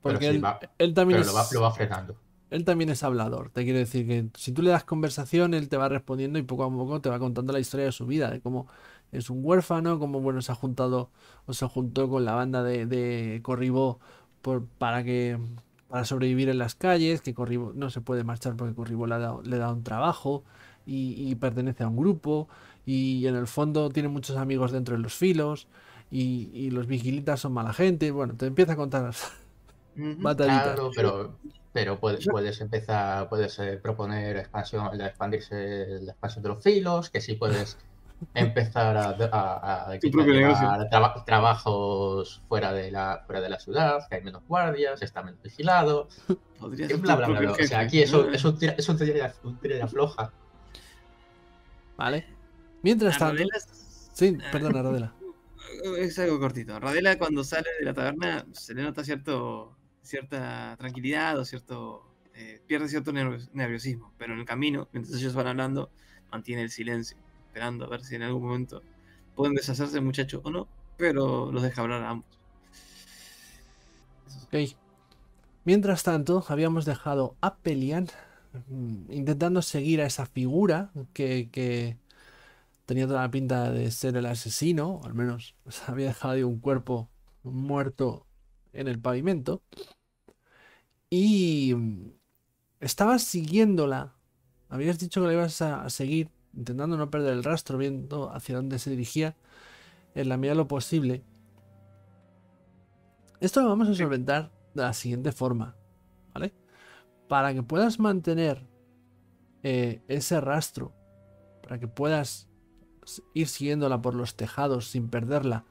porque sí, él, va- él también Pero es, lo va, lo va frenando. él también es hablador. Te quiero decir que si tú le das conversación, él te va respondiendo y poco a poco te va contando la historia de su vida, de cómo es un huérfano, como bueno, se ha juntado o se juntó con la banda de, de Corribó por, para que para sobrevivir en las calles, que Corribó no se puede marchar porque Corribó le ha dado, le da un trabajo y, y pertenece a un grupo y en el fondo tiene muchos amigos dentro de los filos y, y los vigilitas son mala gente. Bueno, te empieza a contar Ujú. batallitas. Claro, pero, pero puedes, puedes empezar, puedes eh, proponer expansión, la expandirse la expansión de los filos, que sí puedes empezar a, a, traba- trabajos fuera de la fuera de la ciudad, que hay menos guardias, está menos vigilado, bla bla bla. O sea, aquí es un, es un tira, es un tira, un tira y afloja. ¿Vale? Mientras A tanto. Sí, perdona, Rodela. Es algo cortito. Radela cuando sale de la taberna se le nota cierto, cierta tranquilidad o cierto... eh, pierde cierto nervios- nerviosismo, pero en el camino, mientras ellos van hablando, mantiene el silencio, esperando a ver si en algún momento pueden deshacerse el muchacho o no, pero los deja hablar a ambos. Ok. Mientras tanto, habíamos dejado a Pelian mm, intentando seguir a esa figura que, tenía toda la pinta de ser el asesino, al menos había dejado ahí un cuerpo muerto en el pavimento. Y mm, estabas siguiéndola. Habías dicho que la ibas a seguir, intentando no perder el rastro, viendo hacia dónde se dirigía en la medida de lo posible. Esto lo vamos a solventar de la siguiente forma, ¿vale? Para que puedas mantener eh, ese rastro, para que puedas ir siguiéndola por los tejados sin perderla,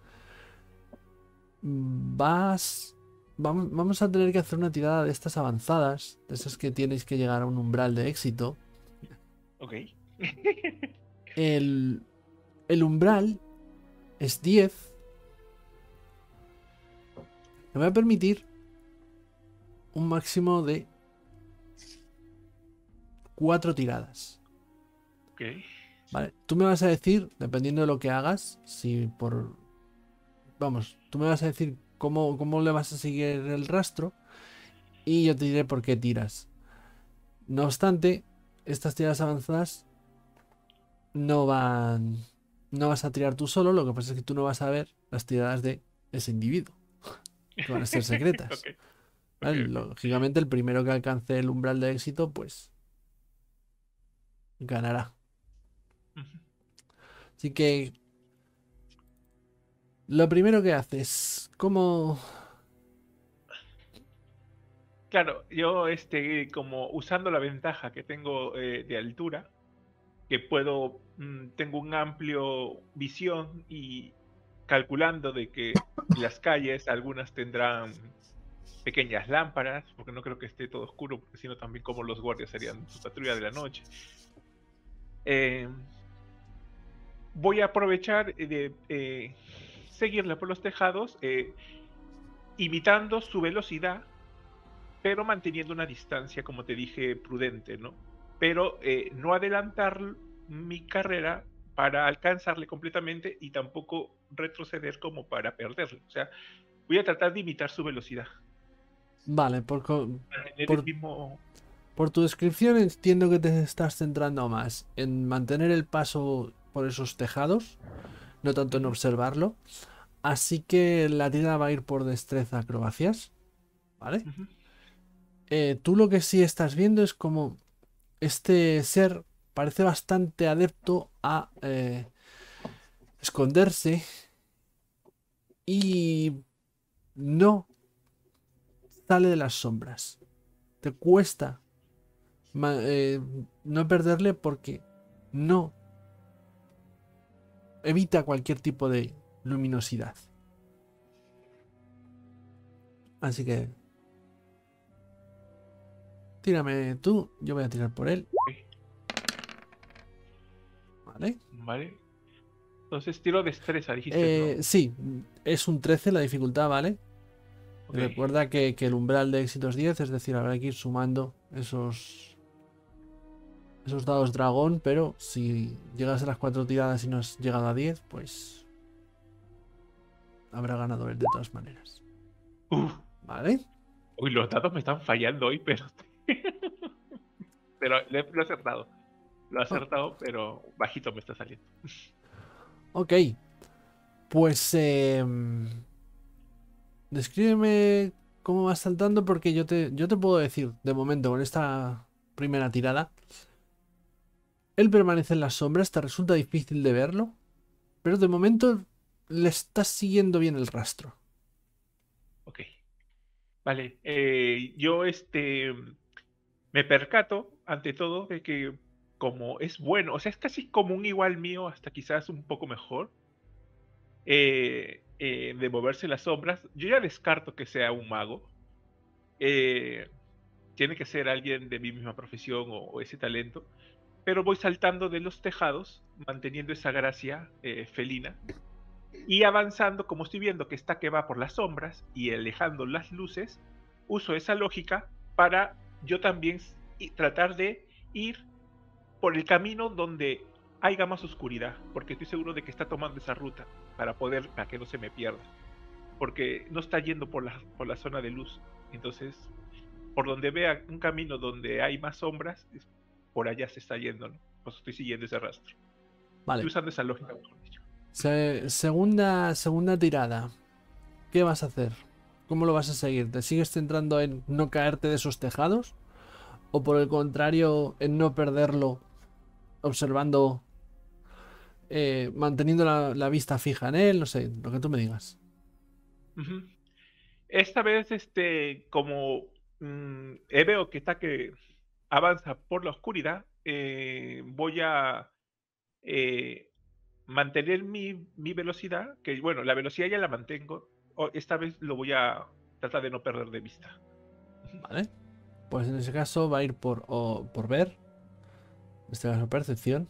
vas... Vamos, vamos a tener que hacer una tirada de estas avanzadas, de esas que tienes que llegar a un umbral de éxito. Ok. El, el umbral es 10. Me voy a permitir un máximo de 4 tiradas. ok. ¿Vale? Tú me vas a decir, dependiendo de lo que hagas, si por... Vamos, tú me vas a decir cómo, cómo le vas a seguir el rastro y yo te diré por qué tiras. No obstante, estas tiradas avanzadas no van... No vas a tirar tú solo, lo que pasa es que tú no vas a ver las tiradas de ese individuo, que van a ser secretas. Lógicamente, el primero que alcance el umbral de éxito, pues ganará. Así que lo primero que haces, ¿cómo? Claro, yo este, como usando la ventaja que tengo eh, de altura, que puedo, mm, tengo un amplio visión y calculando de que las calles, algunas tendrán pequeñas lámparas, porque no creo que esté todo oscuro, porque si no también como los guardias harían su patrulla de la noche. Eh, voy a aprovechar de eh, por los tejados, eh, imitando su velocidad pero manteniendo una distancia, como te dije, prudente, ¿no? Pero eh, no adelantar mi carrera para alcanzarle completamente y tampoco retroceder como para perderle. O sea, voy a tratar de imitar su velocidad. Vale, por, Por- mismo... por tu descripción entiendo que te estás centrando más en mantener el paso por esos tejados, no tanto en observarlo. Así que la tirada va a ir por destreza acrobacias, ¿vale? Eh, tú lo que sí estás viendo es como este ser parece bastante adepto a eh, esconderse y no sale de las sombras. Te cuesta eh, no perderle porque no evita cualquier tipo de luminosidad. Así que tírame tú, yo voy a tirar por él. ¿Vale? Vale. Entonces tiro destreza, dijiste. Eh, ¿no? sí, es un 13 la dificultad, ¿vale? Recuerda que, que el umbral de éxito es 10, es decir, habrá que ir sumando esos esos dados dragón, pero si llegas a las 4 tiradas y no has llegado a 10, pues habrá ganado él de todas maneras. Uf. ¿Vale? Uy, los dados me están fallando hoy, pero. Pero lo he acertado. Lo he acertado, pero bajito me está saliendo. Ok. Pues... em, descríbeme cómo vas saltando porque yo te, yo te puedo decir, de momento, con esta primera tirada, él permanece en las sombras, te resulta difícil de verlo, pero de momento le estás siguiendo bien el rastro. Ok. Vale. eh, yo este me percato, ante todo, de que como es bueno, o sea, es casi como un igual mío, hasta quizás un poco mejor, eh, eh, de moverse las sombras, yo ya descarto que sea un mago. Eh, tiene que ser alguien de mi misma profesión o, o ese talento. Pero voy saltando de los tejados, manteniendo esa gracia eh, felina. Y avanzando, como estoy viendo que está que va por las sombras y alejando las luces, uso esa lógica para yo también y tratar de ir por el camino donde haya más oscuridad, porque estoy seguro de que está tomando esa ruta para poder, para que no se me pierda, porque no está yendo por la, por la zona de luz, entonces por donde vea un camino donde hay más sombras, por allá se está yendo, ¿no? Pues estoy siguiendo ese rastro, Vale. estoy usando esa lógica, mejor dicho. Se- segunda, segunda tirada. ¿Qué vas a hacer? ¿Cómo lo vas a seguir? ¿Te sigues centrando en no caerte de esos tejados? ¿O por el contrario, en no perderlo observando, eh, manteniendo la, la vista fija en él? No sé, lo que tú me digas. Esta vez, este, como mm, eh, veo que está que avanza por la oscuridad, eh, voy a eh, mantener mi, mi velocidad, que bueno, la velocidad ya la mantengo, esta vez lo voy a tratar de no perder de vista. ¿Vale? Pues en ese caso va a ir por, o por ver. En este caso, percepción.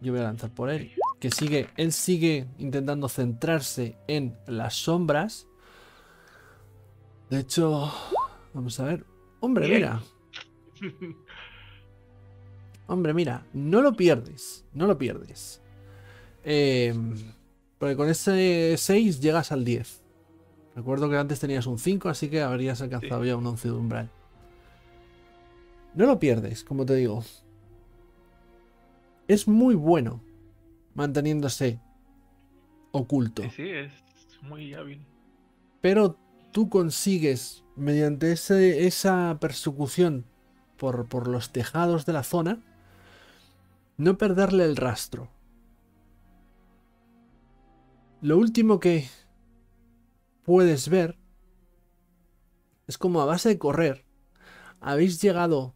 Yo voy a lanzar por él. Que sigue. Él sigue intentando centrarse en las sombras. De hecho. Vamos a ver. Hombre, mira. Hombre, mira. No lo pierdes. No lo pierdes. Eh, porque con ese 6 llegas al 10. Recuerdo que antes tenías un 5, así que habrías alcanzado ya un 11 de umbral. No lo pierdes, como te digo. Es muy bueno manteniéndose oculto. Sí, sí, es muy hábil. Pero tú consigues, mediante ese- esa persecución por, por los tejados de la zona, no perderle el rastro. Lo último que puedes ver es como a base de correr, habéis llegado,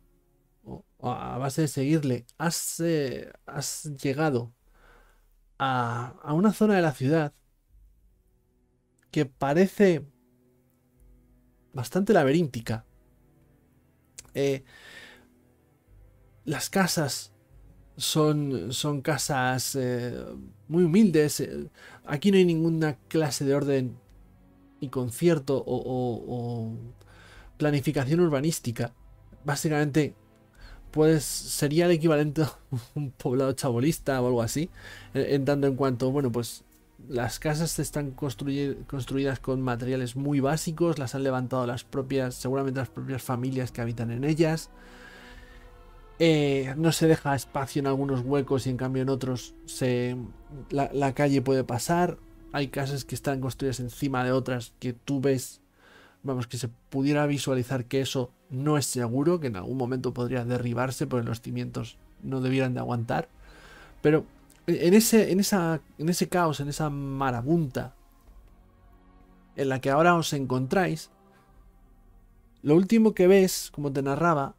o a base de seguirle, has, eh, has llegado a, una zona de la ciudad que parece bastante laberíntica. Eh, las casas son, son casas eh, muy humildes. aquí no hay ninguna clase de orden y concierto o, planificación urbanística. Básicamente, pues sería el equivalente a un poblado chabolista o algo así. En, tanto en cuanto, bueno, pues las casas están construidas con materiales muy básicos, las han levantado las propias, seguramente las propias familias que habitan en ellas. Eh, no se deja espacio en algunos huecos y en cambio en otros se, la calle puede pasar. Hay casas que están construidas encima de otras que tú ves, vamos, que se pudiera visualizar que eso no es seguro, que en algún momento podría derribarse porque los cimientos no debieran de aguantar. Pero en ese, en esa, en ese caos, en esa marabunta en la que ahora os encontráis, lo último que ves, como te narraba,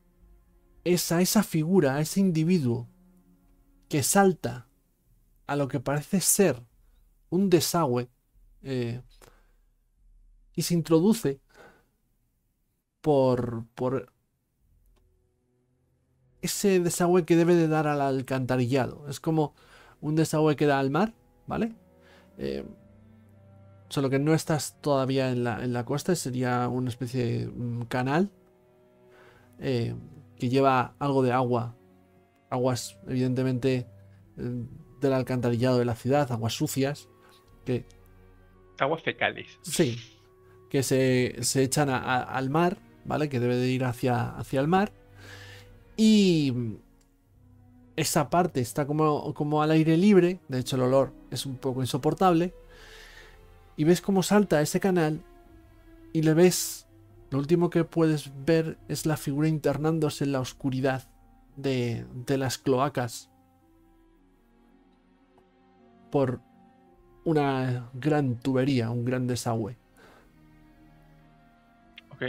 es a esa figura, a ese individuo que salta a lo que parece ser un desagüe eh, y se introduce por, por ese desagüe que debe de dar al alcantarillado. Es como un desagüe que da al mar, ¿vale? Eh, solo que no estás todavía en la, en la costa, sería una especie de mm, canal eh, que lleva algo de agua. Aguas, evidentemente, del alcantarillado de la ciudad, aguas sucias, que Aguas fecales. Sí. Que se, se echan a- a- al mar, ¿vale? Que debe de ir hacia, hacia el mar. Y esa parte está como, como al aire libre, de hecho el olor es un poco insoportable, y ves cómo salta ese canal y le ves, lo último que puedes ver es la figura internándose en la oscuridad de, de las cloacas por una gran tubería, un gran desagüe. Ok.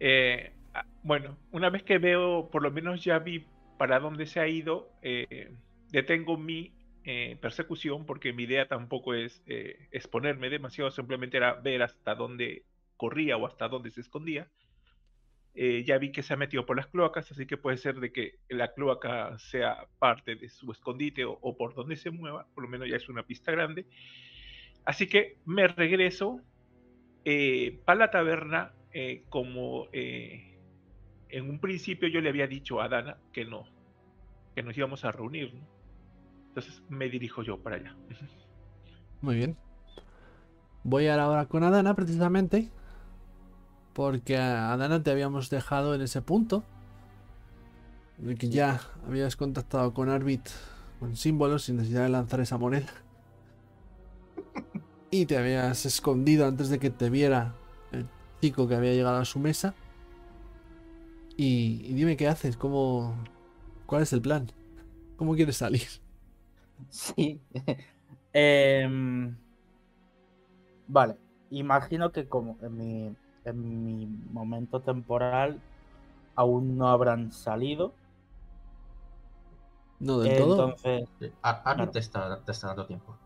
Eh, ah, bueno, una vez que veo, por lo menos ya vi para dónde se ha ido, eh, detengo mi eh, persecución porque mi idea tampoco es eh, exponerme demasiado, simplemente era ver hasta dónde corría o hasta dónde se escondía. Eh, ya vi que se ha metido por las cloacas, así que puede ser de que la cloaca sea parte de su escondite o, por donde se mueva, por lo menos ya es una pista grande. Así que me regreso eh, para la taberna eh, como eh, en un principio yo le había dicho a Dana que no, que nos íbamos a reunir. Entonces me dirijo yo para allá. Muy bien. Voy ahora con Adana precisamente. Porque a Adana te habíamos dejado en ese punto. Que ya habías contactado con Arbit con símbolos sin necesidad de lanzar esa moneda. Y te habías escondido antes de que te viera el chico que había llegado a su mesa. Y, y dime qué haces, cómo. ¿Cuál es el plan? ¿Cómo quieres salir? Sí. Em, vale. Imagino que como en mi, en mi momento temporal aún no habrán salido. No del todo. Entonces, Arvid Claro. te, está, te está dando tiempo.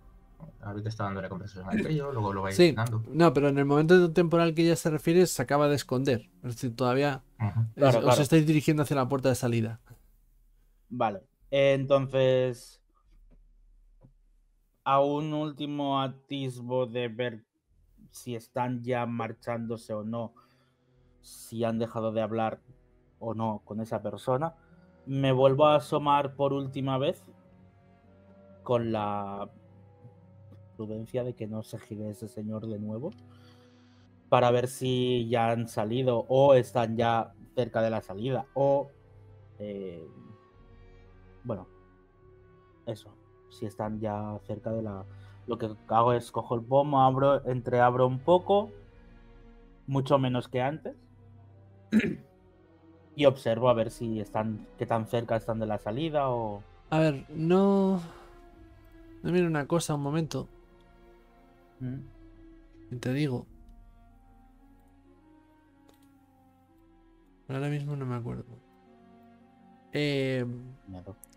Arvid te está dando la conversación al yo, luego lo va a ir Sí, dando. no, pero en el momento temporal que ella se refiere se acaba de esconder. Es decir, todavía Ujú. Claro, es- os claro. estáis dirigiendo hacia la puerta de salida. vale. Entonces, a un último atisbo de ver si están ya marchándose o no, si han dejado de hablar o no con esa persona, me vuelvo a asomar por última vez con la prudencia de que no se gire ese señor de nuevo para ver si ya han salido o están ya cerca de la salida o eh, bueno eso si están ya cerca de la lo que hago es cojo el pomo abro entreabro un poco mucho menos que antes y observo a ver si están qué tan cerca están de la salida o A ver, no. No mira una cosa, un momento. Mm, te digo. Ahora mismo no me acuerdo. Eh,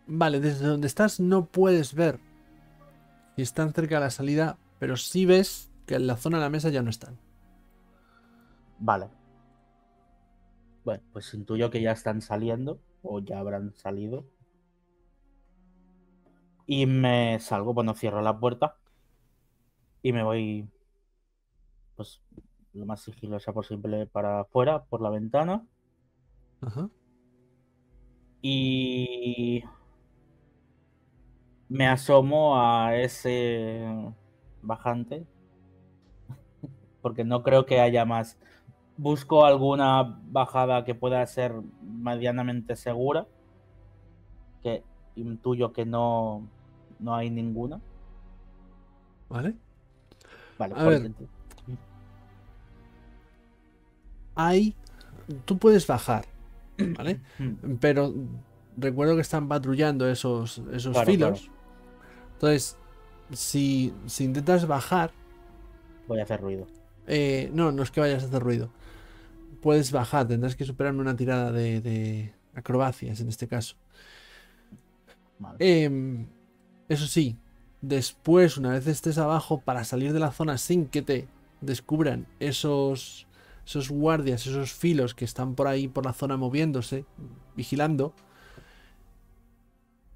vale, desde donde estás no puedes ver están cerca de la salida, pero sí ves que en la zona de la mesa ya no están. Vale. Bueno, pues intuyo que ya están saliendo o ya habrán salido. Y me salgo, bueno, cierro la puerta y me voy pues lo más sigilosa posible para afuera, por la ventana. Ajá. Y me asomo a ese bajante. Porque no creo que haya más. Busco alguna bajada que pueda ser medianamente segura. Que intuyo que no, no hay ninguna. ¿Vale? Vale, A ver. Hay. Tú puedes bajar, ¿vale? Mm, Pero recuerdo que están patrullando esos, esos Claro, filos. Entonces, si, si intentas bajar, Voy a hacer ruido. eh, no, no es que vayas a hacer ruido. Puedes bajar, tendrás que superarme una tirada de, de acrobacias en este caso. Vale. Em, eso sí, después, una vez estés abajo, para salir de la zona sin que te descubran esos, esos guardias, esos filos que están por ahí, por la zona moviéndose, vigilando,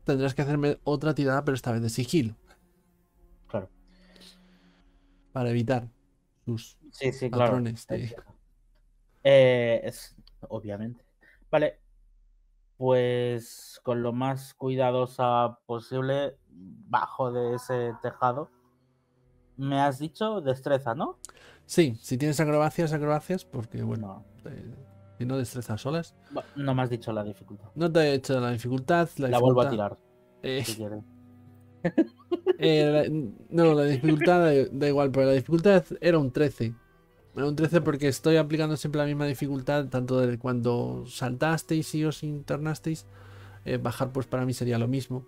tendrás que hacerme otra tirada, pero esta vez de sigilo, Claro. para evitar sus Sí, sí, claro. patrones de- entiendo. Eh, es, obviamente. Vale. Pues con lo más cuidadosa posible, bajo de ese tejado. Me has dicho destreza, ¿no? Sí, si tienes acrobacias, acrobacias, porque bueno, No. eh, no destreza solas. No me has dicho la dificultad. No te he hecho la dificultad. La, La vuelvo a tirar, eh, si quieres. eh, la- no, la dificultad da, da igual, pero la dificultad era un 13. Era un 13 porque estoy aplicando siempre la misma dificultad, tanto de cuando saltasteis y os internasteis. eh, bajar, pues para mí sería lo mismo.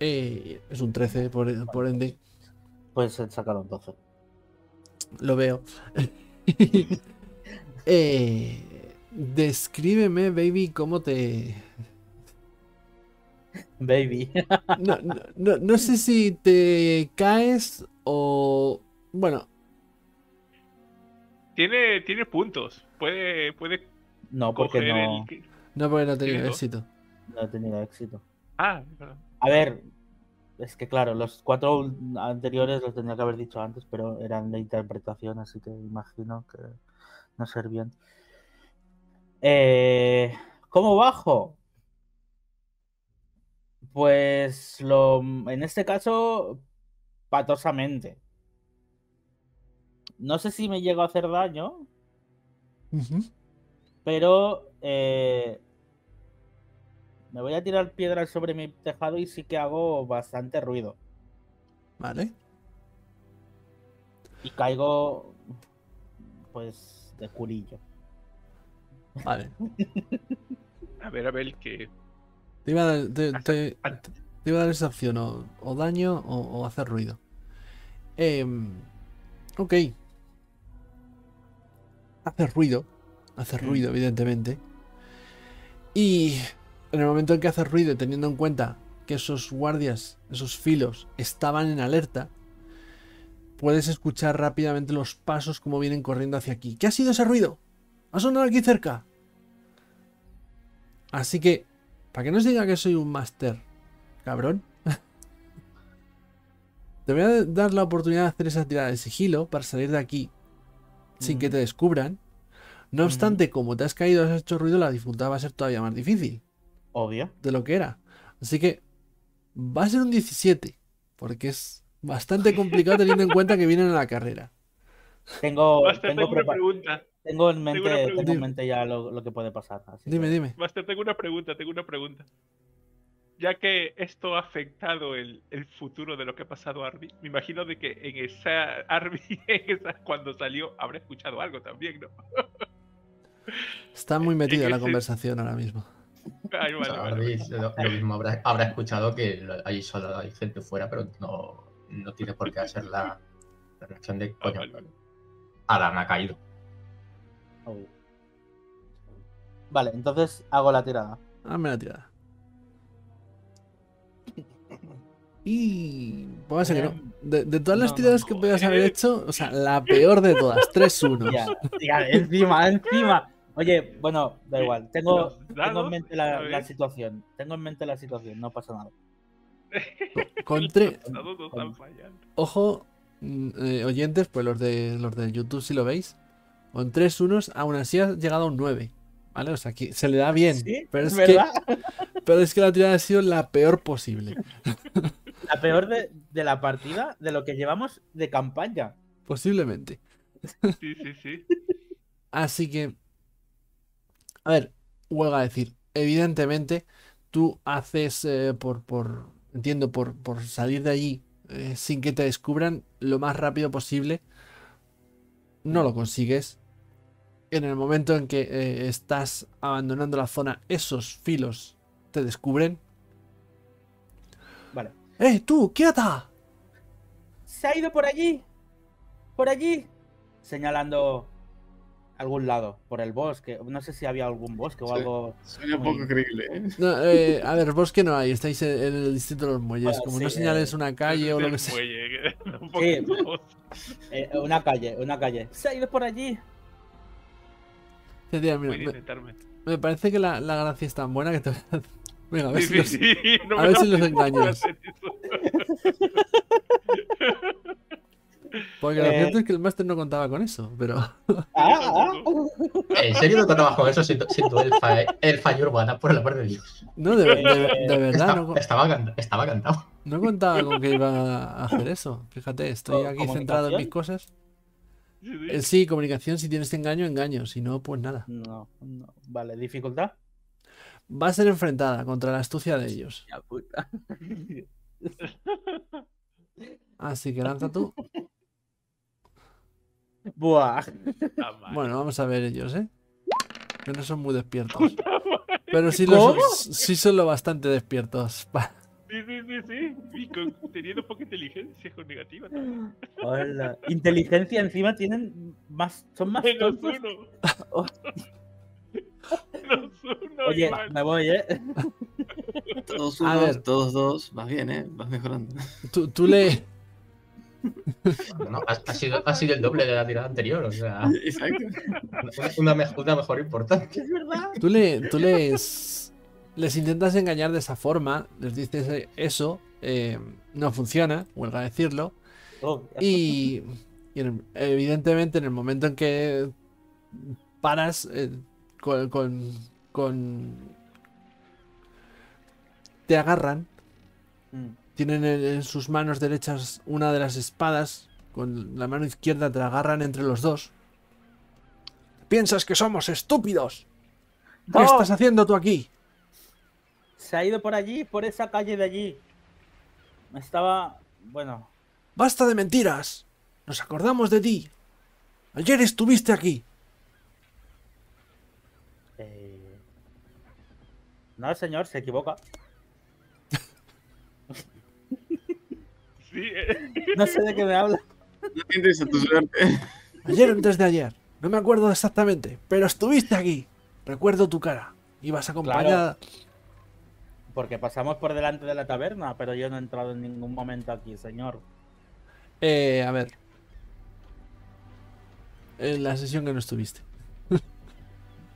Eh, es un 13, por, por ende, Pues he sacado un 12. lo veo. Eh, descríbeme, baby, cómo te. Baby. No, no, no- no sé si te caes o. Bueno, Tiene, tiene puntos. Puede, puede No, porque no, el. no porque no he tenido éxito. no he tenido éxito. Ah, perdón. A ver, es que claro, los cuatro anteriores los tenía que haber dicho antes, pero eran de interpretación, así que imagino que no servían. Eh, ¿Cómo bajo? Pues lo, en este caso, patosamente. No sé si me llego a hacer daño, pero eh, me voy a tirar piedras sobre mi tejado y sí que hago bastante ruido. Vale. Y caigo, pues, de curillo. Vale. A ver, a ver, que. Te iba a dar, te- Hasta- te- hasta- te iba a dar esa opción, o, o daño o, o hacer ruido. Em, ok. Hacer ruido. Hacer Mm. ruido, evidentemente. Y en el momento en que haces ruido, y teniendo en cuenta que esos guardias, esos filos, estaban en alerta, puedes escuchar rápidamente los pasos como vienen corriendo hacia aquí. ¿Qué ha sido ese ruido? ¿Ha sonado aquí cerca? Así que, para que no os diga que soy un máster, cabrón, te voy a dar la oportunidad de hacer esa tirada de sigilo para salir de aquí sin que Ujú. te descubran. No Ujú. obstante, como te has caído, has hecho ruido, la dificultad va a ser todavía más difícil Obvio. de lo que era. Así que va a ser un 17, porque es bastante complicado teniendo en cuenta que vienen a la carrera. Tengo, tengo, tengo una pregunta. Tengo en mente, una tengo pregunta. en mente ya lo, lo que puede pasar. así Dime, que- dime. Master, tengo una pregunta, tengo una pregunta. Ya que esto ha afectado el, el futuro de lo que ha pasado a Arby, me imagino de que en esa Arby, en esa, cuando salió, habrá escuchado algo también, ¿no? Está muy metido en la ese- conversación ahora mismo. Ay, O vale, sea, vale, Arby, vale. lo, lo mismo habrá, habrá escuchado que lo- solo hay gente fuera, pero no, no tiene por qué hacer la, la reacción de Ah, coño. Adán ha caído. Vale, entonces hago la tirada. Dame la tirada. Y. Póngase que no. De, de todas las No, no, tiradas que podías haber hecho, o sea, la peor de todas, 3-1. Ya, ya, encima, encima. Oye, bueno, da igual. Tengo, tengo en mente la, la situación. Tengo en mente la situación, no pasa nada. Con. Ojo, mm, eh, oyentes, pues los de los de YouTube si lo veis. Con tres unos, aún así ha llegado a un 9. ¿Vale? O sea, que se le da bien. ¿Sí? pero, es ¿Verdad? que, pero es que la tirada ha sido la peor posible. La peor de, de la partida de lo que llevamos de campaña. Posiblemente. Sí, sí, sí. Así que. A ver, huelga a decir. Evidentemente, tú haces eh, por, por. Entiendo, por, por salir de allí eh, sin que te descubran lo más rápido posible. No lo consigues. En el momento en que eh, estás abandonando la zona, esos filos te descubren. Vale. ¡Eh, tú! ¡Quieta! Se ha ido por allí. Por allí. Señalando algún lado, por el bosque. No sé si había algún bosque o Sí. algo. Suena Muy poco creíble, ¿eh? No, eh, a ver, bosque no hay, estáis en, el distrito de los muelles. Bueno, Como sí, no señales eh, una calle o lo que sea. Muelle, que- un Sí. Eh, una calle, una calle. Se ha ido por allí. Sí, tía, mira, me, me parece que la, la gracia es tan buena que te voy a... Venga, a ver Sí, si sí, los- sí. no a ver si los engañas. Porque lo Eh. cierto es que el máster no contaba con eso, pero... Ah, ah. ¿En serio no contabas con eso si tu, si tu elfa, elfa y urbana, por el amor de Dios? No, de, de- de verdad, Estaba, no, estaba, estaba cantado. no contaba con que iba a hacer eso. Fíjate, estoy aquí centrado en mis cosas. Sí, sí. Eh, sí, comunicación, si tienes engaño, engaño. Si no, pues nada. No, no. Vale, dificultad. Va a ser enfrentada contra la astucia de ellos. Ya puta. Así que lanza tú. Buah. Madre. Bueno, vamos a ver ellos, ¿eh? Que no son muy despiertos. Pero sí, lo son, sí son lo bastante despiertos. Pa- Sí, sí, sí, sí. Y con- teniendo poca inteligencia con negativa. también. Hola. Inteligencia encima tienen más. Son más Menos tontos. uno. Oh. Menos uno. Oye, Iván. me voy, ¿eh? Todos A unos, ver. todos dos. Vas bien, ¿eh? Vas mejorando. Tú, tú le, No, ha, ha sido, ha sido el doble de la tirada anterior, o sea, Exacto. una, una mej- una mejor importante. Es verdad. tú le, tú les, les intentas engañar de esa forma. Les dices eh, eso. eh, no funciona, huelga a decirlo. Oh, Y, y en- evidentemente en el momento en que paras eh, con, con, con- Te agarran, mm. tienen en, en sus manos derechas una de las espadas, con la mano izquierda te agarran entre los dos. ¿Piensas que somos estúpidos? ¿Qué ¡No! estás haciendo tú aquí? Se ha ido por allí, por esa calle de allí. Estaba. Bueno. ¡Basta de mentiras! Nos acordamos de ti. Ayer estuviste aquí. eh, No, señor, se equivoca. Sí, eh. No sé de qué me habla. No te interesa tu suerte. Ayer o antes de ayer. No me acuerdo exactamente, pero estuviste aquí. Recuerdo tu cara. Ibas acompañada. Porque pasamos por delante de la taberna, pero yo no he entrado en ningún momento aquí, señor. Eh, a ver. En la sesión que no estuviste.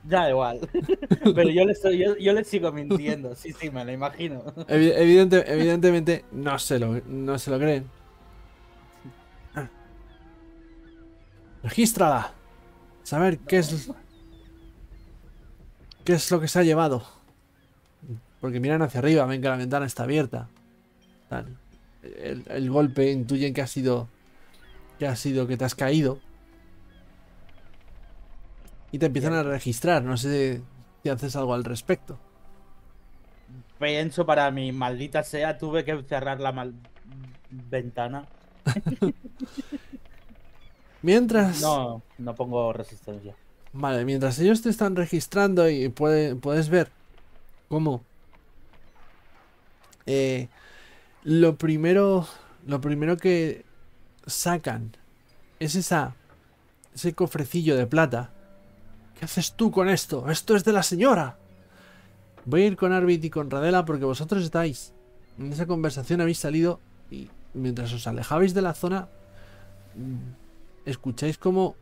Da igual. Pero yo le, estoy- yo, yo le sigo mintiendo. Sí, sí, me lo imagino. Evi- evidente- evidentemente no se lo, no se lo creen. Regístrala. Saber qué es. ¿Qué es lo que se ha llevado? Porque miran hacia arriba, ven que la ventana está abierta. El golpe intuyen que ha sido. Que ha sido que te has caído. Y te empiezan a registrar. No sé si haces algo al respecto. Pienso para mi maldita sea, tuve que cerrar la mal... ventana. Mientras. No, no pongo resistencia. Vale, mientras ellos te están registrando y puede- puedes ver cómo eh, lo primero lo primero que sacan es esa ese cofrecillo de plata. ¿Qué haces tú con esto? Esto es de la señora. Voy a ir con Arbit y con Radela porque vosotros estáis en esa conversación habéis salido y mientras os alejabais de la zona mm, escucháis como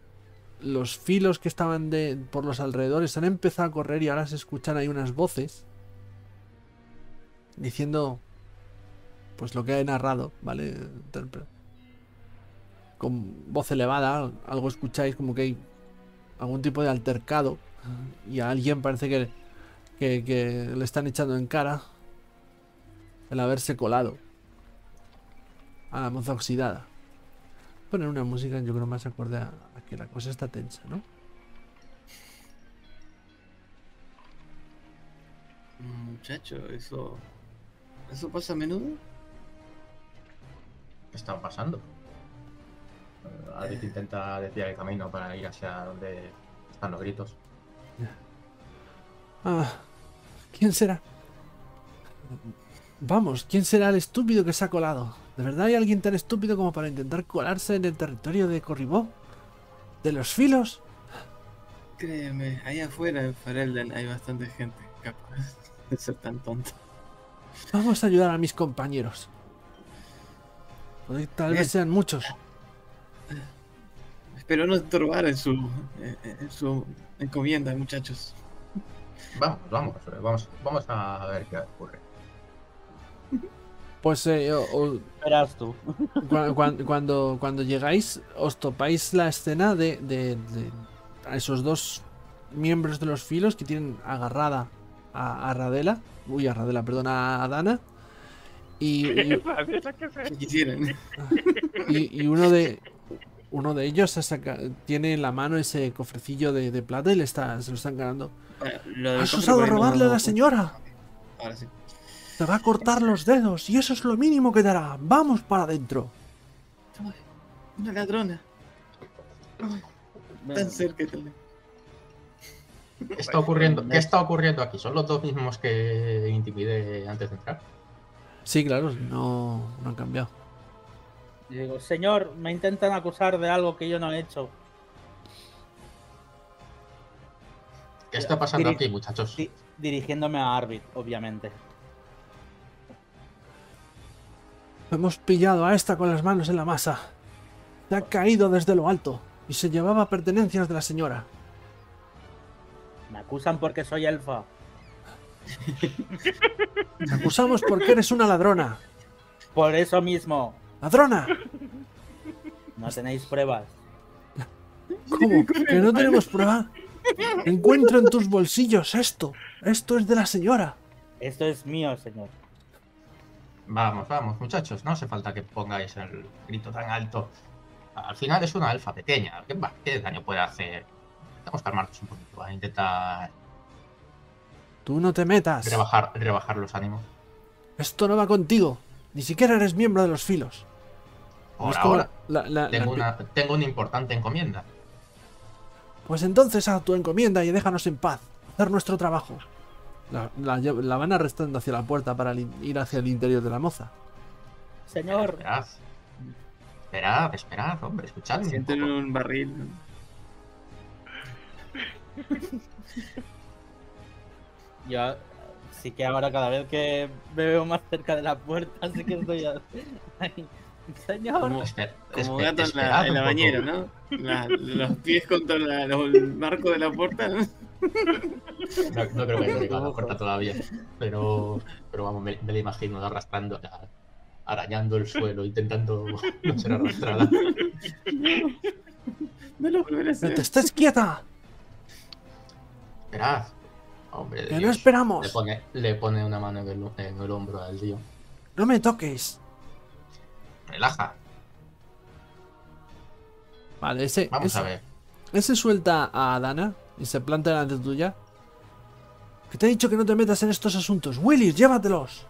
los filos que estaban de, por los alrededores han empezado a correr y ahora se escuchan ahí unas voces diciendo pues lo que he narrado, ¿vale? Con voz elevada, algo escucháis como que hay algún tipo de altercado y a alguien parece que, que, le están echando en cara el haberse colado a la moza oxidada. Poner una música yo creo más acorde a, a que la cosa está tensa, ¿no? Muchacho, eso. ¿Eso pasa a menudo? ¿Qué está pasando? Eh, Albert intenta desviar el camino para ir hacia donde están los gritos. Ah, ¿quién será? Vamos, ¿quién será el estúpido que se ha colado? ¿De verdad hay alguien tan estúpido como para intentar colarse en el territorio de Corribó? ¿De los filos? Créeme, ahí afuera en Farelden hay bastante gente capaz de ser tan tonto. Vamos a ayudar a mis compañeros. Tal vez sean muchos. Espero no estorbar en su, en- su encomienda, muchachos. Vamos, vamos, vamos, vamos a ver qué ocurre. Pues eh, o- o- Verás tú. Cua- cuan- cuando, cuando llegáis, os topáis la escena de, de- de a esos dos miembros de los filos que tienen agarrada a, a Radela. Uy, a Radela, perdón, a Dana. Y, y- uno de uno de ellos se saca- tiene en la mano ese cofrecillo de, de plata y le está, se lo están ganando. Bueno, ¿Has osado no- robarle a la señora? Ahora sí. Te va a cortar los dedos y eso es lo mínimo que dará. Vamos para adentro. Una ladrona. Ay, tan cerca tan ¿Qué está ocurriendo? ¿Qué está ocurriendo aquí? ¿Son los dos mismos que intimidé antes de entrar? Sí, claro, no, no han cambiado. Digo, señor, me intentan acusar de algo que yo no he hecho. ¿Qué está pasando Diri- aquí, muchachos? Di- dirigiéndome a Arbit, obviamente. Hemos pillado a esta con las manos en la masa. Se ha caído desde lo alto y se llevaba pertenencias de la señora. Me acusan porque soy elfa. Te acusamos porque eres una ladrona. Por eso mismo, ¡Ladrona! no tenéis pruebas. ¿Cómo? ¿Que no tenemos prueba? Encuentro en tus bolsillos esto. Esto es de la señora. Esto es mío, señor. Vamos, vamos, muchachos. No hace falta que pongáis el grito tan alto. Al final es una alfa pequeña. ¿Qué, va- qué daño puede hacer? Tenemos que calmarnos un poquito. ¿vale? Intentar Tú no te metas. rebajar, rebajar los ánimos. Esto no va contigo. Ni siquiera eres miembro de los filos. Por Es como ahora, la- tengo, la- una, tengo una importante encomienda. Pues entonces haz tu encomienda y déjanos en paz. Hacer nuestro trabajo. La, la lle- la van arrastrando hacia la puerta para ir hacia el interior de la moza. Señor, Esperad. Esperad, esperad, hombre, escuchadme un Siento en poco. un barril. yo sí que ahora cada vez que me veo más cerca de la puerta, sí que estoy ahí. Señor, Como, Esper- como gato en la, en bañera, ¿no? La- los pies contra la- los- el marco de la puerta. ¿no? No, no creo que haya llegado a la puerta todavía. Pero, pero vamos, me, me la imagino arrastrando, arañando el suelo, intentando no ser arrastrada. No lo volveré a ¡Pero hacer. te estés quieta! Esperad. Hombre, de ¡Que no. Le esperamos! pone, le pone una mano en el, en el hombro al tío. ¡No me toques! Relaja. Vale, ese, Vamos ese, a ver. ese suelta a Dana y se planta delante tuya. Que te he dicho que no te metas en estos asuntos. Willis, llévatelos.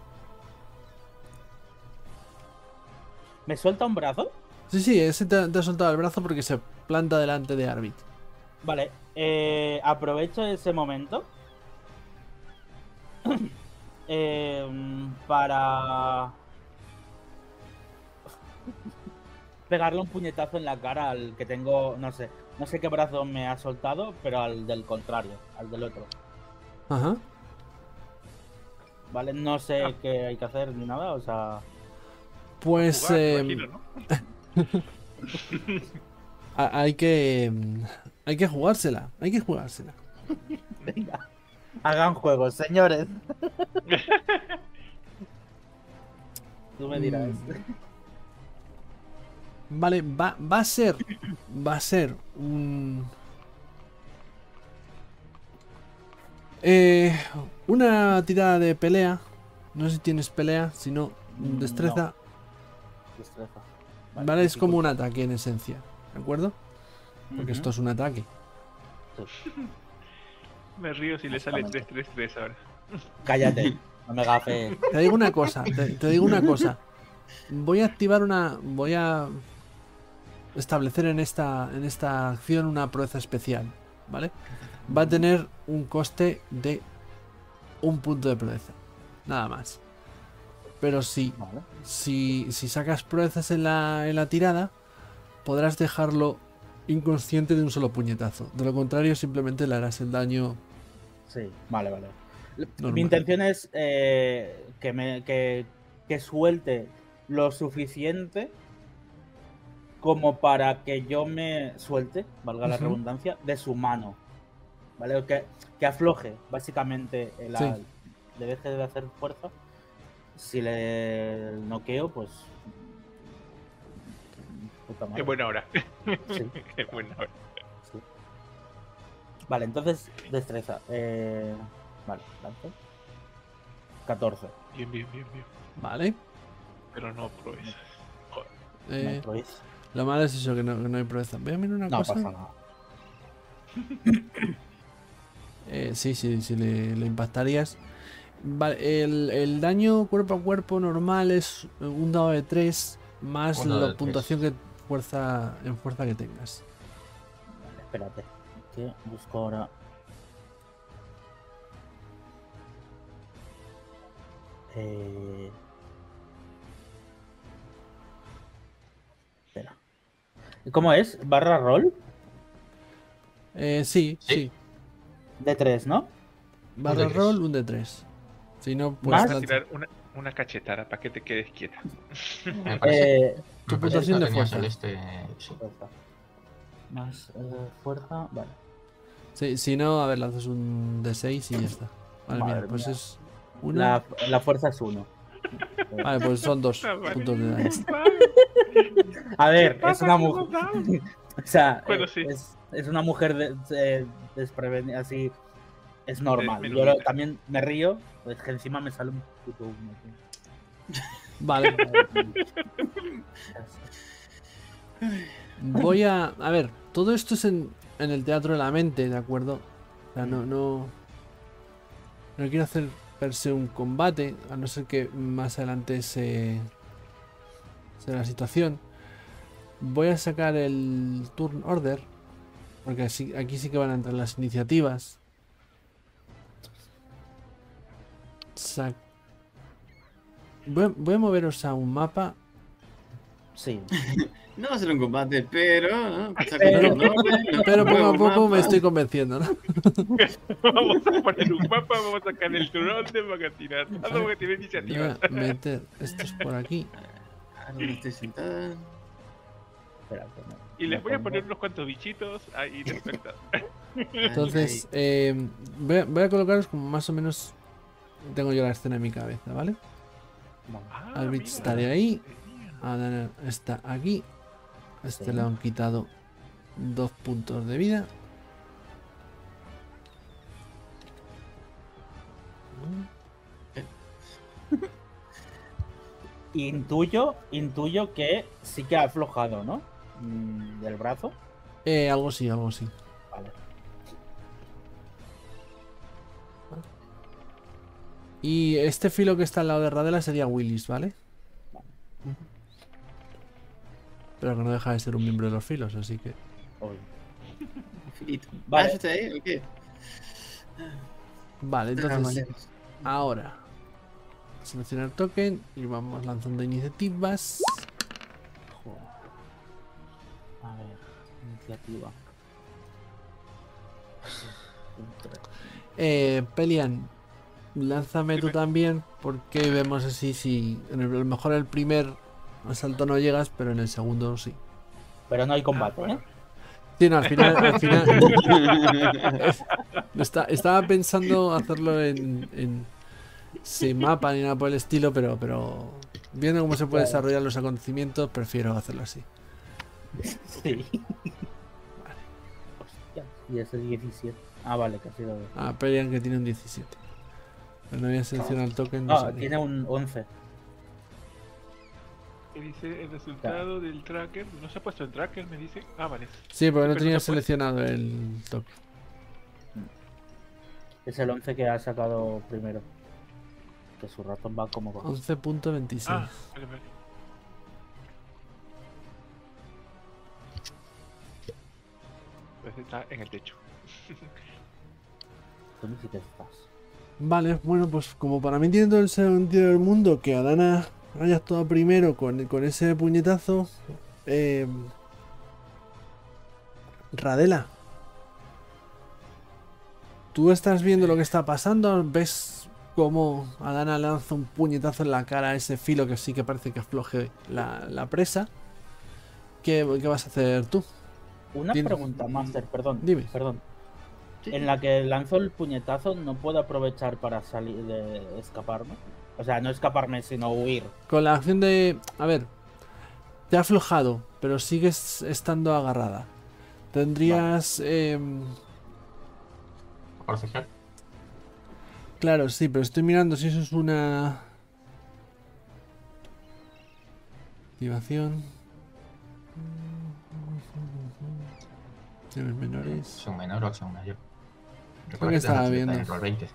¿me suelta un brazo? Sí, sí, ese te, te ha soltado el brazo porque se planta delante de Arbit. Vale, eh, aprovecho ese momento em, para pegarle un puñetazo en la cara al que tengo, no sé, no sé qué brazo me ha soltado, pero al del contrario, al del otro. Ajá. Vale, no sé qué hay que hacer ni nada, o sea, Pues Jugar, eh, imagino, ¿no? ha- hay que mm, hay que jugársela, hay que jugársela. venga, hagan juegos, señores. Tú me dirás. Vale, va, va a ser va a ser un eh, una tirada de pelea. No sé si tienes pelea, si no Mm, destreza. Destreza. Vale, es como un ataque en esencia, ¿de acuerdo? Porque esto es un ataque. Me río si le sale Básicamente. 3-3-3 ahora. Cállate, no me gafes. Te digo una cosa, te, te digo una cosa. Voy a activar una. Voy a establecer en esta, en esta acción una proeza especial, ¿vale? Va a tener un coste de un punto de proeza, nada más. Pero si, Vale. si, si sacas proezas en la, en la tirada, podrás dejarlo inconsciente de un solo puñetazo. De lo contrario, simplemente le harás el daño. Sí, vale, vale. Normal. Mi intención es eh, que, me, que, que suelte lo suficiente como para que yo me suelte, valga la redundancia, de su mano. ¿Vale? Que, que afloje, básicamente, el, Sí. le deje de hacer fuerza. Si le noqueo, pues. Puta madre. Qué buena hora. Sí. Qué buena hora. Sí. Vale, entonces, destreza. Eh, vale, lanzo. 14. Bien, bien, bien, bien. ¿Vale? Pero no proezas. Joder. Eh, No, proez. Lo malo es eso, que no, que no hay proeza. Voy a mirar una No cosa. pasa nada. Eh, sí, sí, sí, le, le impactarías. Vale, el, el daño cuerpo a cuerpo normal es un dado de 3 más la puntuación que fuerza, en fuerza que tengas. Vale, espérate. Que busco ahora. Eh... Espera. ¿Y ¿Cómo es? ¿Barra roll? Eh, sí, sí, Sí. De 3, ¿no? Barra tres. roll, un de 3. Si no, lanza- tirar una, una cachetada para que te quedes quieta. Eh, tu me parece que puntuación de fuerza. Sí. fuerza. Más eh, fuerza. Vale. sí, si no, a ver, lanzas un de 6 y ya está. Vale, Madre mira, pues mía. es una. La, la fuerza es 1. Vale, pues son dos Ah, vale. puntos de daño. A ver, es una ¿qué mujer. O sea, Bueno, sí. es, es una mujer de, de- desprevenida, así. Es normal. Yo lo- también me río, pues que encima me sale un puto humo. Vale, voy a. A ver, todo esto es en, en el teatro de la mente, ¿de acuerdo? O sea, no, no. No quiero hacer per se un combate, a no ser que más adelante se. sea la situación. Voy a sacar el turn order. Porque aquí sí que van a entrar las iniciativas. Sac- Voy, a- voy a moveros a un mapa. Sí. No va a ser un combate, pero. ¿no? Pero- nombre, poco a poco me estoy convenciendo, ¿no? Vamos a poner un mapa, vamos a sacar el turón de Magatinar. Ah, no, porque tiene Voy iniciativa. a meter estos por aquí. Ah, ¿dónde estoy sentada? Espérate, no. Y les voy a poner unos cuantos bichitos ahí despertados. Entonces, eh, voy, a, voy a colocaros como más o menos tengo yo la escena en mi cabeza, ¿vale? Ah, Albit mira. estaría ahí. Adana está aquí. A este Sí. le han quitado dos puntos de vida. Intuyo, intuyo que sí que ha aflojado, ¿no? Mm, Del brazo. Eh, algo sí, algo sí. Y este filo que está al lado de Radela sería Willis, ¿vale? Pero que no deja de ser un miembro de los filos, así que. Vale. ¿ya está ahí? ¿O qué? Vale, Ah, entonces. Ahora. Seleccionar token y vamos lanzando iniciativas. Joder. A ver, iniciativa. Eh, Pelian, lánzame tú también, porque vemos así si. En el, a lo mejor el primer asalto no llegas, pero en el segundo sí. Pero no hay combate, Ah. ¿eh? Sí, no, al final. Al final está- estaba pensando hacerlo en, en sin mapa ni nada por el estilo, pero, pero viendo cómo se puede Claro. desarrollar los acontecimientos, prefiero hacerlo así. Sí. Hostia, y ese 17. Ah, vale, que ha sido. Ah, Pelian que tiene un 17. No voy a seleccionar el token. no No, salía. tiene un 11. ¿Qué dice el resultado del tracker? No se ha puesto el tracker, me dice. Ah, vale. Sí, porque no Pero tenía no se puede. seleccionado el token. Es el 11 que ha sacado primero. Que su ratón va como. 11.26. Ah, vale, vale. Pues está en el techo. ¿Dónde sí que estás? Vale, bueno, pues como para mí tiene todo el sentido del mundo que Adana haya actuado primero con, con ese puñetazo. eh, Radela. Tú estás viendo lo que está pasando, ves cómo Adana lanza un puñetazo en la cara a ese filo que sí que parece que afloje la, la presa. ¿Qué, qué vas a hacer tú? Una pregunta, Master, perdón. Dime. Perdón. Sí. En la que lanzo el puñetazo, ¿no puedo aprovechar para salir de escaparme? O sea, no escaparme, sino huir. Con la acción de. A ver. Te ha aflojado, pero sigues estando agarrada. Tendrías. em, Forcejear. claro, sí, pero estoy mirando si eso es una. Activación. Acciones menores. Acción menor o acción mayor. Creo que estaba viendo. en roll 20.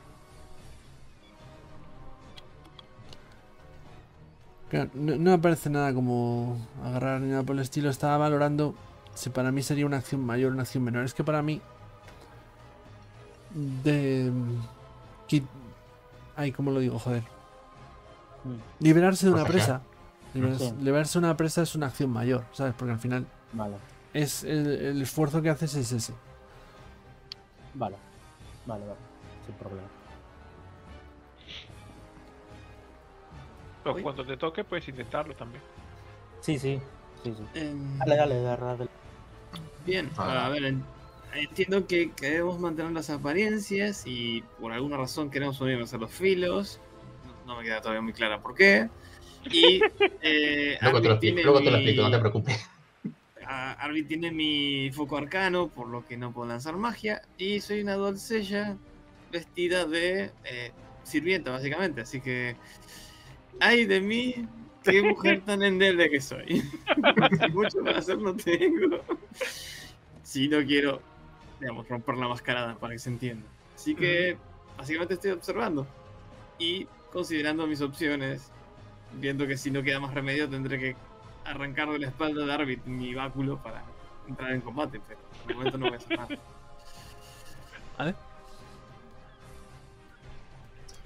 Claro, no, no aparece nada como agarrar ni nada por el estilo. Estaba valorando si para mí sería una acción mayor o una acción menor. Es que para mí. De. qui- Ay, ¿cómo lo digo? Joder. Mm, Liberarse de una presa. Liberarse, de una presa es una acción mayor, ¿sabes? Porque al final Vale, es el, el esfuerzo que haces es ese. vale. Vale, vale. Sin problema. Uy. cuando te toque, puedes intentarlo también. Sí, sí. Sí, sí. Em, Dale, dale, dale. dale. Bien, Ah. a ver, en- entiendo que queremos mantener las apariencias y por alguna razón queremos unirnos a los filos. No, no me queda todavía muy clara por qué. Y eh, Luego te lo explico, luego te lo explico, no te preocupes. A- Arvid tiene mi foco arcano, por lo que no puedo lanzar magia. Y soy una doncella vestida de eh, sirvienta, básicamente. Así que, ay de mí, qué mujer tan endeble que soy. Mucho para hacer no tengo. Si no quiero, digamos, romper la mascarada para que se entienda. Así que, básicamente estoy observando y considerando mis opciones. Viendo que si no queda más remedio, tendré que arrancar de la espalda de Arvid mi báculo para entrar en combate, pero de momento no voy a hacer nada.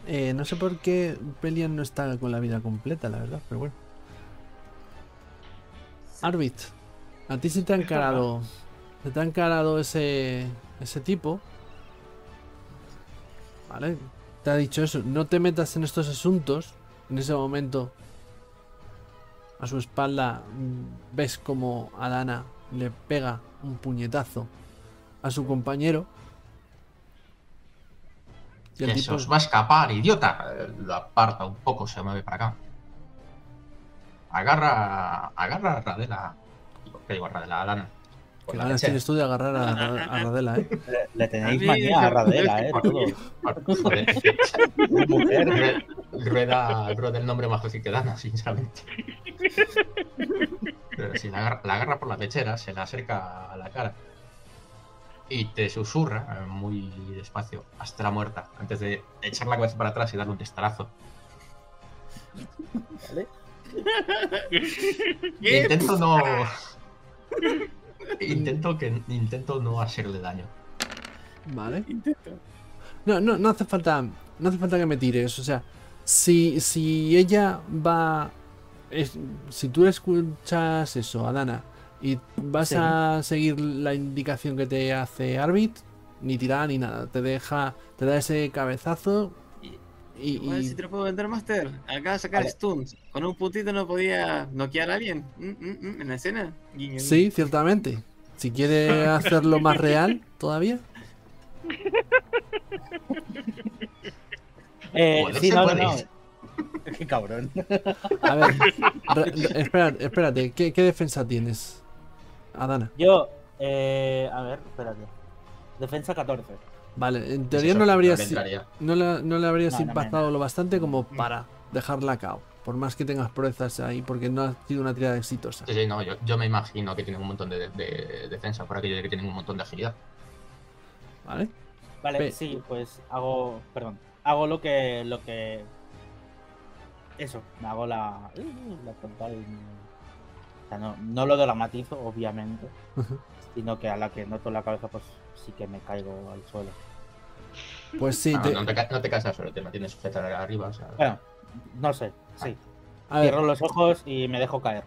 Eh, no sé por qué Pelian no está con la vida completa, la verdad, pero bueno. Arvid, a ti sí te ha encarado. Se te ha encarado ese. ese tipo. Vale. Te ha dicho eso. No te metas en estos asuntos. En ese momento. A su espalda. Ves como Adana le pega un puñetazo a su compañero. Y el Que se os va a escapar, idiota. Lo aparta un poco, se mueve para acá. Agarra, agarra a Radela. ¿Qué digo a Radela? A Lana. La ganas tienes tú de agarrar a, a Radela, eh. Le, le tenéis mí, manía a Radela, eh. Todo. Que- Mujer. Rue- Rueda, rueda el nombre más fácil que Dana, sinceramente. Pero si la agarra, la agarra por la pechera, se la acerca a la cara y te susurra eh, muy despacio hasta la muerta, antes de echar la cabeza para atrás y darle un testarazo. ¿Vale? Intento no. Intento que intento no hacerle daño. Vale. Intento. No, no, no hace falta. No hace falta que me tires. O sea, si, si ella va. es- si tú escuchas eso, Adana, y vas Sí. a seguir la indicación que te hace Arvid, ni tirar ni nada. Te deja. Te da ese cabezazo. Y, Igual y- si te lo puedo vender, Master. Acaba de sacar stuns. Con un puntito no podía noquear a alguien. Mm, mm, mm, en la escena. Guiño, guiño. sí, ciertamente. Si quiere hacerlo más real todavía. Eh, sí, no, no. Qué cabrón. A ver, espérate, ¿qué, qué defensa tienes? Adana. Yo, eh, a ver, espérate. Defensa 14. Vale, en teoría no le entraría. no le, no le habrías No, no me impactado lo bastante como para dejarla a cabo. Por más que tengas proezas ahí, porque no ha sido una tirada exitosa. Sí, sí, no, yo, yo me imagino que tienen un montón de, de defensa por aquello de que tienen un montón de agilidad. ¿Vale? Vale, Pe- sí, pues hago, perdón, hago lo que, lo que, eso, me hago la, la frontal, o sea, no, no lo dramatizo, obviamente, sino que a la que noto la cabeza, pues sí que me caigo al suelo. Pues sí, Ah, te- no, te, no te cansas solo, te mantienes sujeta arriba. O sea, Bueno, no sé, sí, a ver, cierro los ojos y me dejo caer.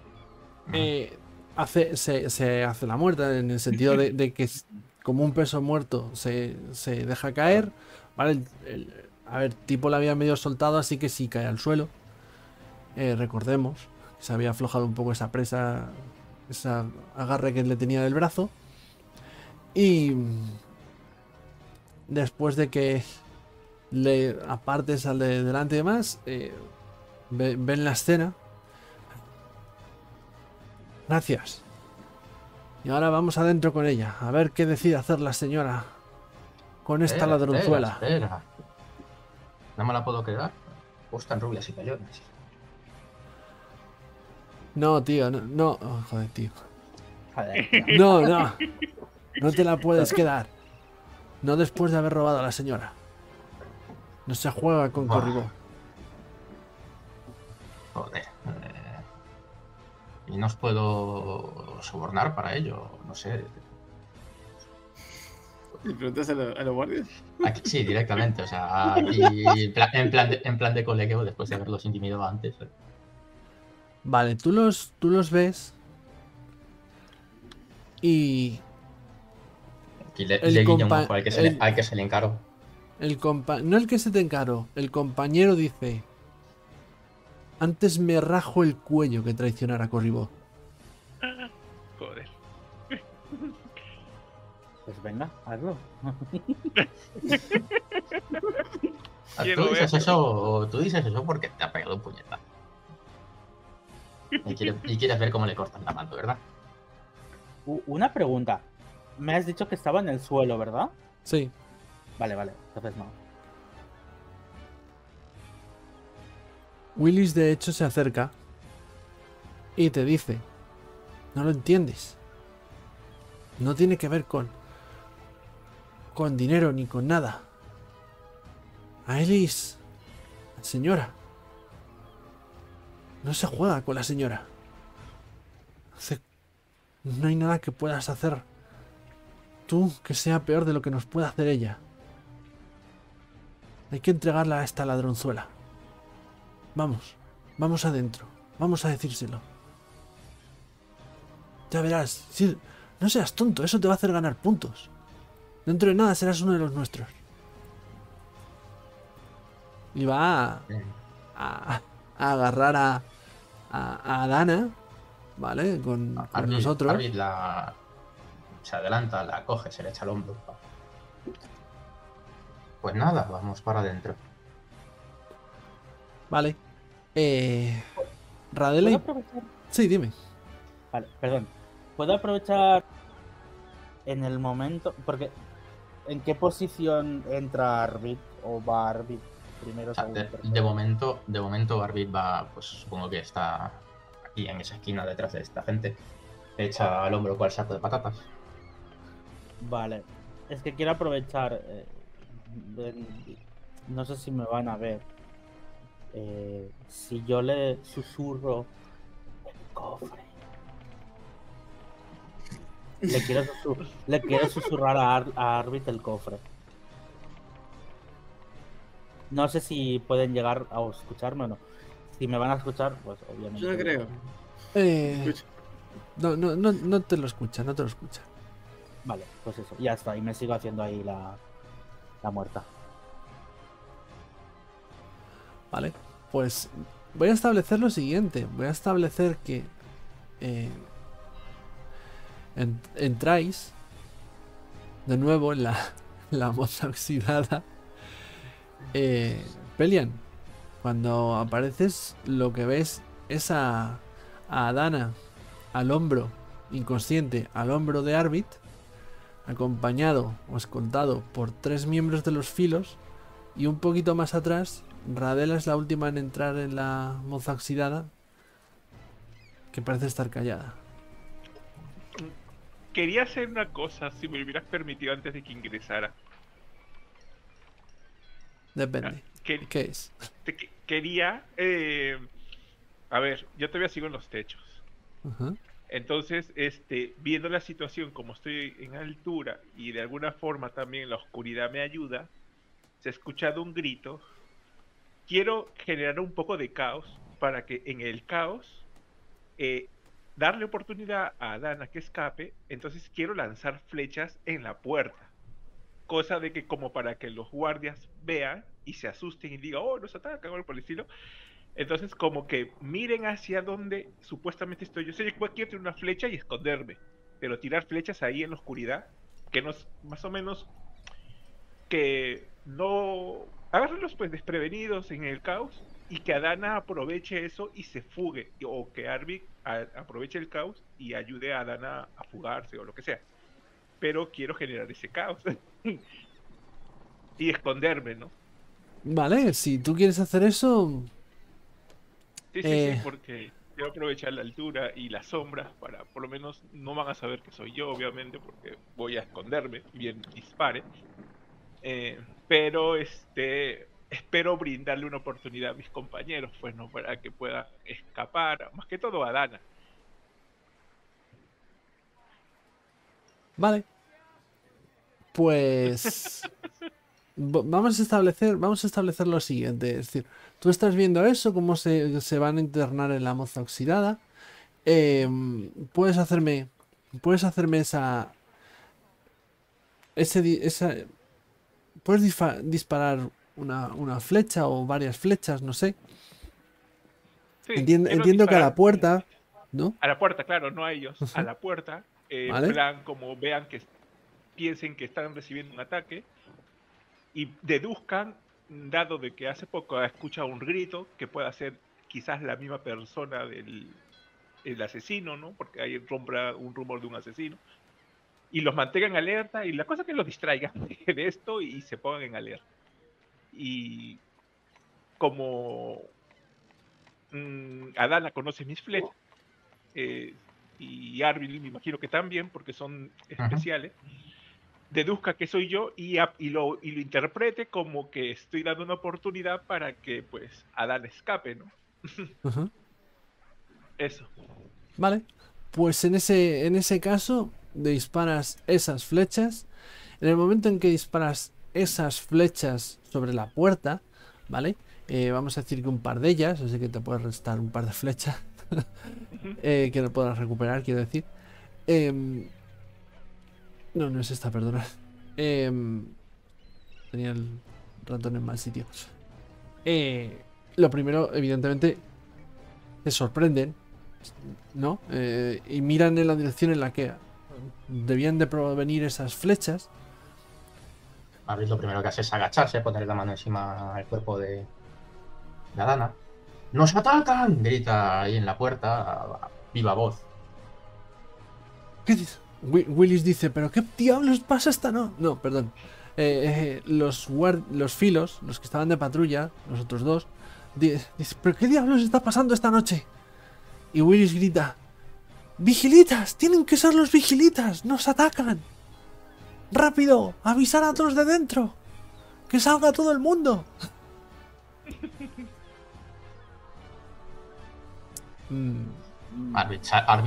eh, hace, se, se hace la muerta en el sentido de, de que como un peso muerto se, se deja caer. ¿vale? El- el- a ver, tipo la había medio soltado, así que sí cae al suelo. Eh, recordemos que se había aflojado un poco esa presa, esa agarre que le tenía del brazo. Y después de que le aparte sale de delante y demás, eh, ve- ven la escena. Gracias. Y ahora vamos adentro con ella, a ver qué decide hacer la señora con esta espera, ladronzuela. Espera, espera. No me la puedo quedar. Gustan rubias y pellones. No, tío, no, no. oh, joder, tío. Joder, tío. No, no. No te la puedes quedar. No después de haber robado a la señora. No se juega con. Corribó. Joder. eh, y no os puedo sobornar para ello, no sé. ¿Le preguntas a, lo- a los guardias? Aquí, sí, directamente, o sea, aquí en plan, en plan de, en plan de colegueo después de haberlos intimidado antes. eh. Vale, tú los, tú los ves. Y Aquí le, El le compa- ojo al que, se le, al que se le encaró. el compa no el que se te encaró, el compañero dice: Antes me rajo el cuello que traicionar a Corribó. Joder. Pues venga, hazlo. Tú dices, eso, tú dices eso porque te ha pegado un puñetazo. Y quieres, y quieres ver cómo le cortan la mano, ¿verdad? Una pregunta. Me has dicho que estaba en el suelo, ¿verdad? Sí, Vale, vale. Entonces no. Willis de hecho se acerca y te dice: No lo entiendes. No tiene que ver con. con dinero ni con nada. Ailis, señora. No se juega con la señora. No hay nada que puedas hacer. Tú que sea peor de lo que nos pueda hacer ella. Hay que entregarla a esta ladronzuela. Vamos, vamos adentro. Vamos a decírselo. Ya verás. no seas tonto, eso te va a hacer ganar puntos. Dentro de nada serás uno de los nuestros. Y va a, a- a agarrar a, a, a Dana, ¿vale? Con, con nosotros. La, se adelanta, la coge, se le echa al hombro. Pues nada, vamos para adentro. Vale. Eh, ¿Puedo Radele. aprovechar? Sí, dime. Vale, perdón. ¿Puedo aprovechar en el momento? Porque ¿en qué posición entra Arbit o va Arbit primero? O sea, segundo, de, momento, de momento Arvid va, pues supongo que está aquí en esa esquina detrás de esta gente. Echa al hombro cual saco de patatas. Vale. Es que quiero aprovechar. eh, no sé si me van a ver. Eh, si yo le susurro el cofre. Le quiero, le quiero susurrar a, Ar- a Arbit el cofre. No sé si pueden llegar a escucharme o no. Si me van a escuchar, pues obviamente. Yo no creo. Eh, no, no, no, no te lo escucha, no te lo escucha. Vale, pues eso, ya está. Y me sigo haciendo ahí la, la muerta. Vale, pues voy a establecer lo siguiente. Voy a establecer que eh, en- entráis de nuevo en la, la moza oxidada. Eh, Pelian, cuando apareces lo que ves es a, a Adana al hombro, inconsciente, al hombro de Arbit, acompañado o escoltado por tres miembros de los filos y un poquito más atrás, Radela es la última en entrar en la moza oxidada, que parece estar callada. Quería hacer una cosa, si me hubieras permitido antes de que ingresara. Depende. Que- ¿Qué es? quería... eh, a ver, yo todavía sigo en los techos. Ajá. Entonces, este, viendo la situación como estoy en altura y de alguna forma también la oscuridad me ayuda, se ha escuchado un grito. Quiero generar un poco de caos para que en el caos eh, darle oportunidad a Dana que escape. Entonces quiero lanzar flechas en la puerta. Cosa de que como para que los guardias vean y se asusten y digan, oh, nos atacan algo por el estilo. Entonces, como que miren hacia donde supuestamente estoy. Yo sé que quiero tirar una flecha y esconderme, pero tirar flechas ahí en la oscuridad, que nos, más o menos, que no agarrarlos pues desprevenidos en el caos y que Adana aproveche eso y se fugue, o que Arvik aproveche el caos y ayude a Adana a fugarse o lo que sea. Pero quiero generar ese caos y esconderme, ¿no? Vale, si tú quieres hacer eso, Sí, sí, Eh. sí, porque quiero aprovechar la altura y las sombras para, por lo menos, no van a saber que soy yo, obviamente, porque voy a esconderme, bien dispare. Eh, pero este espero brindarle una oportunidad a mis compañeros, pues no para que puedan escapar, más que todo a Dana. Vale. Pues vamos a establecer, vamos a establecer lo siguiente, es decir, tú estás viendo eso, cómo se, se van a internar en la moza oxidada. Em, puedes hacerme, puedes hacerme esa, ese, esa, puedes disparar una, una flecha o varias flechas, no sé. Sí, Entien- entiendo que a la puerta, ¿no? A la puerta, claro, no a ellos, a la puerta. eh, Vale. plan, como vean que piensen que están recibiendo un ataque y deduzcan, dado de que hace poco ha escuchado un grito, que pueda ser quizás la misma persona del el asesino, ¿no? Porque hay un rumor de un asesino. Y los mantengan alerta y la cosa es que los distraigan de esto y se pongan en alerta. Y como mm, Adana conoce mis flechas, eh, y Arvil me imagino que también, porque son especiales, deduzca que soy yo y, a- y lo, y lo interprete como que estoy dando una oportunidad para que pues Adán escape, ¿no? Eso. Vale. Pues en ese, en ese caso, disparas esas flechas. En el momento en que disparas esas flechas sobre la puerta, ¿vale? Eh, vamos a decir que un par de ellas, así que te puedes restar un par de flechas eh, que no podrás recuperar, quiero decir. Em, no, no es esta, perdona. Em, tenía el ratón en mal sitio. Eh, lo primero, evidentemente, te sorprenden, ¿no? Eh, y miran en la dirección en la que debían de provenir esas flechas. Arvid lo primero que hace es agacharse, poner la mano encima del cuerpo de la Dana. ¡Nos atacan! Grita ahí en la puerta a- viva voz. ¿Qué dice? Wi- Willis dice, pero ¿qué diablos pasa esta no? No, perdón. Eh, eh, los, guard- los filos, los que estaban de patrulla, los otros dos, di- dice, pero ¿qué diablos está pasando esta noche? Y Willis grita, ¡Vigilitas! ¡Tienen que ser los vigilitas! ¡Nos atacan! ¡Rápido! ¡Avisar a todos de dentro! ¡Que salga todo el mundo! Mm,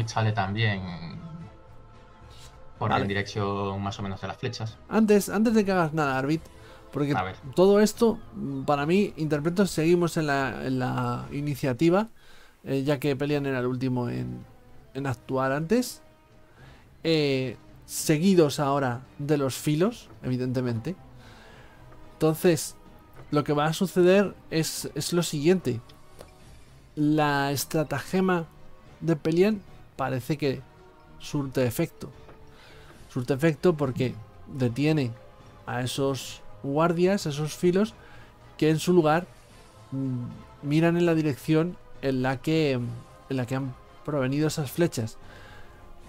sale también por Vale. en dirección más o menos de las flechas. Antes, antes de que hagas nada, Arvid, porque todo esto, mm, para mí, interpreto, seguimos en la, en la iniciativa, eh, ya que Pelian era el último en, en actuar antes. Eh, seguidos ahora de los filos, evidentemente. Entonces, lo que va a suceder es, es lo siguiente. La estratagema de Pelian parece que surte efecto. Surte efecto porque detiene a esos guardias, a esos filos, que en su lugar mm, miran en la dirección en la que en la que han provenido esas flechas.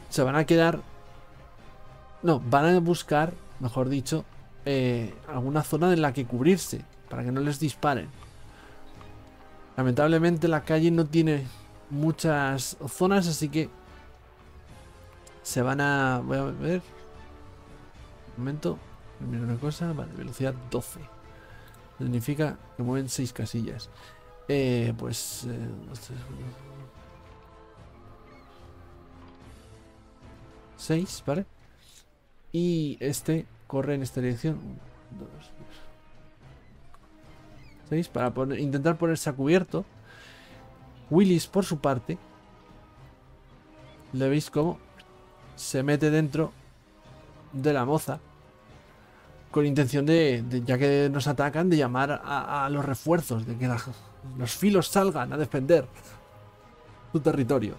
Se van a quedar. No, van a buscar, mejor dicho, eh, alguna zona en la que cubrirse para que no les disparen. Lamentablemente la calle no tiene muchas zonas, así que se van a. Voy a ver. Momento. Mira una cosa. Vale, velocidad 12. Significa que mueven 6 casillas. Eh, pues. eh, dos, tres, cuatro, 6, ¿vale? Y este corre en esta dirección. 2, 6 para poner- intentar ponerse a cubierto. Willis, por su parte, le veis cómo se mete dentro de la moza con intención de, ya que nos atacan, de llamar a, los refuerzos, de que los filos salgan a defender su territorio.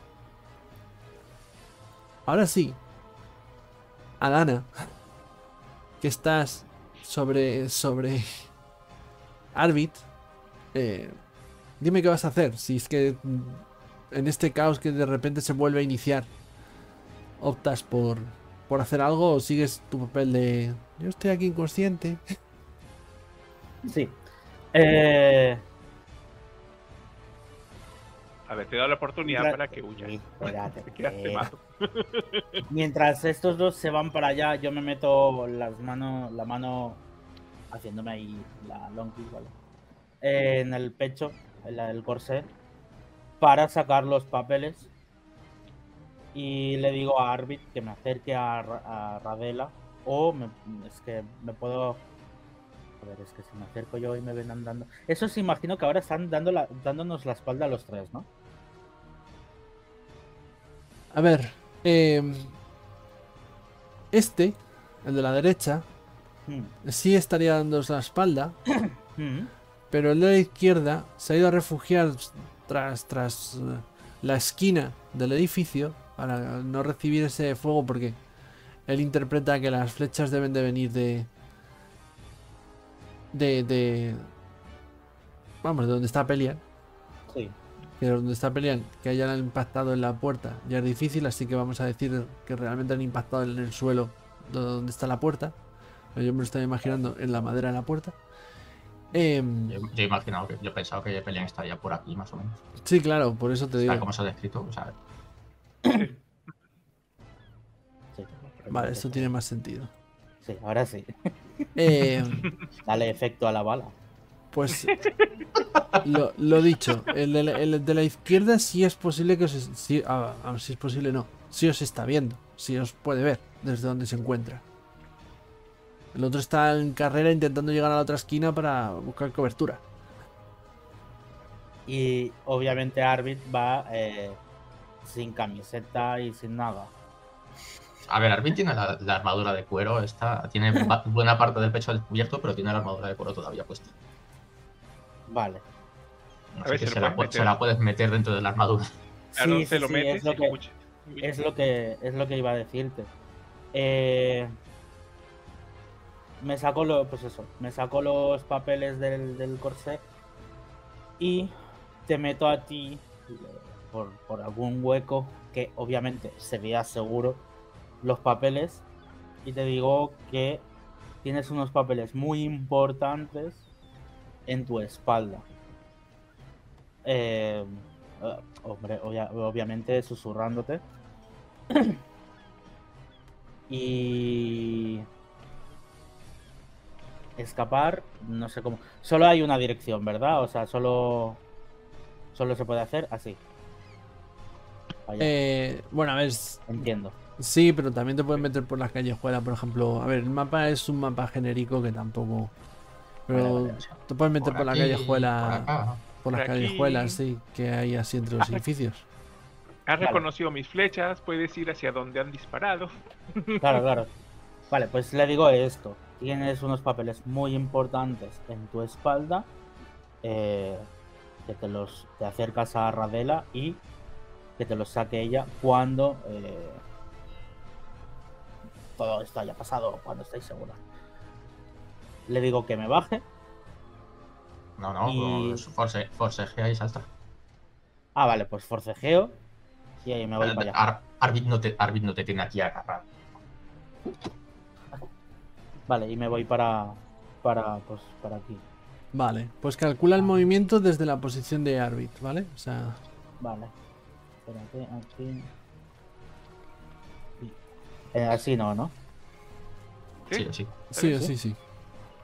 Ahora sí, Alana, que estás sobre sobre Arvid, eh, dime qué vas a hacer si es que en este caos que de repente se vuelve a iniciar optas por por hacer algo o sigues tu papel de yo estoy aquí inconsciente. Sí. Eh, A ver, te he dado la oportunidad Mientras- para que huyas. Espérate, Te eh. Mientras estos dos se van para allá, yo me meto las manos, la mano haciéndome ahí la long kick, ¿vale? Eh, en el pecho, en la del corsé, para sacar los papeles. Y le digo a Arbit que me acerque a, a Radela. O me- es que me puedo. A ver, es que si me acerco yo y me ven andando. Eso sí, imagino que ahora están dando la- dándonos la espalda a los tres, ¿no? A ver, eh, este, el de la derecha, Hmm. sí estaría dándonos la espalda, Hmm. pero el de la izquierda se ha ido a refugiar tras, tras eh, la esquina del edificio para no recibir ese fuego porque él interpreta que las flechas deben de venir de... de... de vamos, de donde está Pelian. Sí. que donde está Pelian, que hayan impactado en la puerta ya es difícil, así que vamos a decir que realmente han impactado en el suelo de donde está la puerta. Yo me lo estoy imaginando en la madera de la puerta. Em, Yo, yo he imaginado que yo he pensado que Pelian estaría por aquí, más o menos. sí, claro, por eso te digo. Como se ha descrito. O sea, sí. Vale, eso tiene más sentido. Sí, ahora sí. Em, Dale efecto a la bala. pues lo, lo dicho, el de, la, el de la izquierda sí es posible que os, sí, ah, ah, sí es posible no, sí os está viendo, sí os puede ver desde donde se encuentra. El otro está en carrera intentando llegar a la otra esquina para buscar cobertura. Y obviamente Arbit va eh, sin camiseta y sin nada. a ver, Arvin tiene la, la armadura de cuero, está, tiene buena parte del pecho descubierto, pero tiene la armadura de cuero todavía puesta. Vale. Así A ver, que se se, la, puedes pu- se meter. la puedes meter dentro de la armadura. Claro, Sí, sí, lo sí, metes es lo que-. Es lo que es lo que iba a decirte. Eh, me sacó lo, pues eso, me sacó los papeles del, del corsé y te meto a ti por, algún hueco que obviamente se vea seguro los papeles y te digo que tienes unos papeles muy importantes en tu espalda. Eh, eh, hombre, obvia- obviamente susurrándote. y escapar, no sé cómo. Solo hay una dirección, ¿verdad? O sea, solo solo se puede hacer así. Eh, bueno, a ver, entiendo. sí, pero también te puedes meter por las callejuelas, por ejemplo. A ver, el mapa es un mapa genérico que tampoco... Pero Vale, te puedes meter por, la aquí, callejuela, por acá. por las por aquí. callejuelas, sí, que hay así entre los edificios. Has Vale. reconocido mis flechas, puedes ir hacia donde han disparado. Claro, claro. Vale, pues le digo esto. Tienes unos papeles muy importantes en tu espalda. eh, que te los te acercas a Radela y que te los saque ella cuando eh, todo esto haya pasado, cuando estéis segura. Le digo que me baje. No, no, Y- pues force, forcejea y salta. Ah, vale, pues forcejeo. Y ahí me voy para allá. Ar- Arvid, no te, Arvid no te tiene aquí agarrado. Vale, y me voy para. para. pues para aquí. Vale, pues calcula el movimiento desde la posición de Arbit, ¿vale? O sea, Vale. Espérate, aquí. Eh, así no, ¿no? ¿Sí? Sí, sí. sí o sí? sí.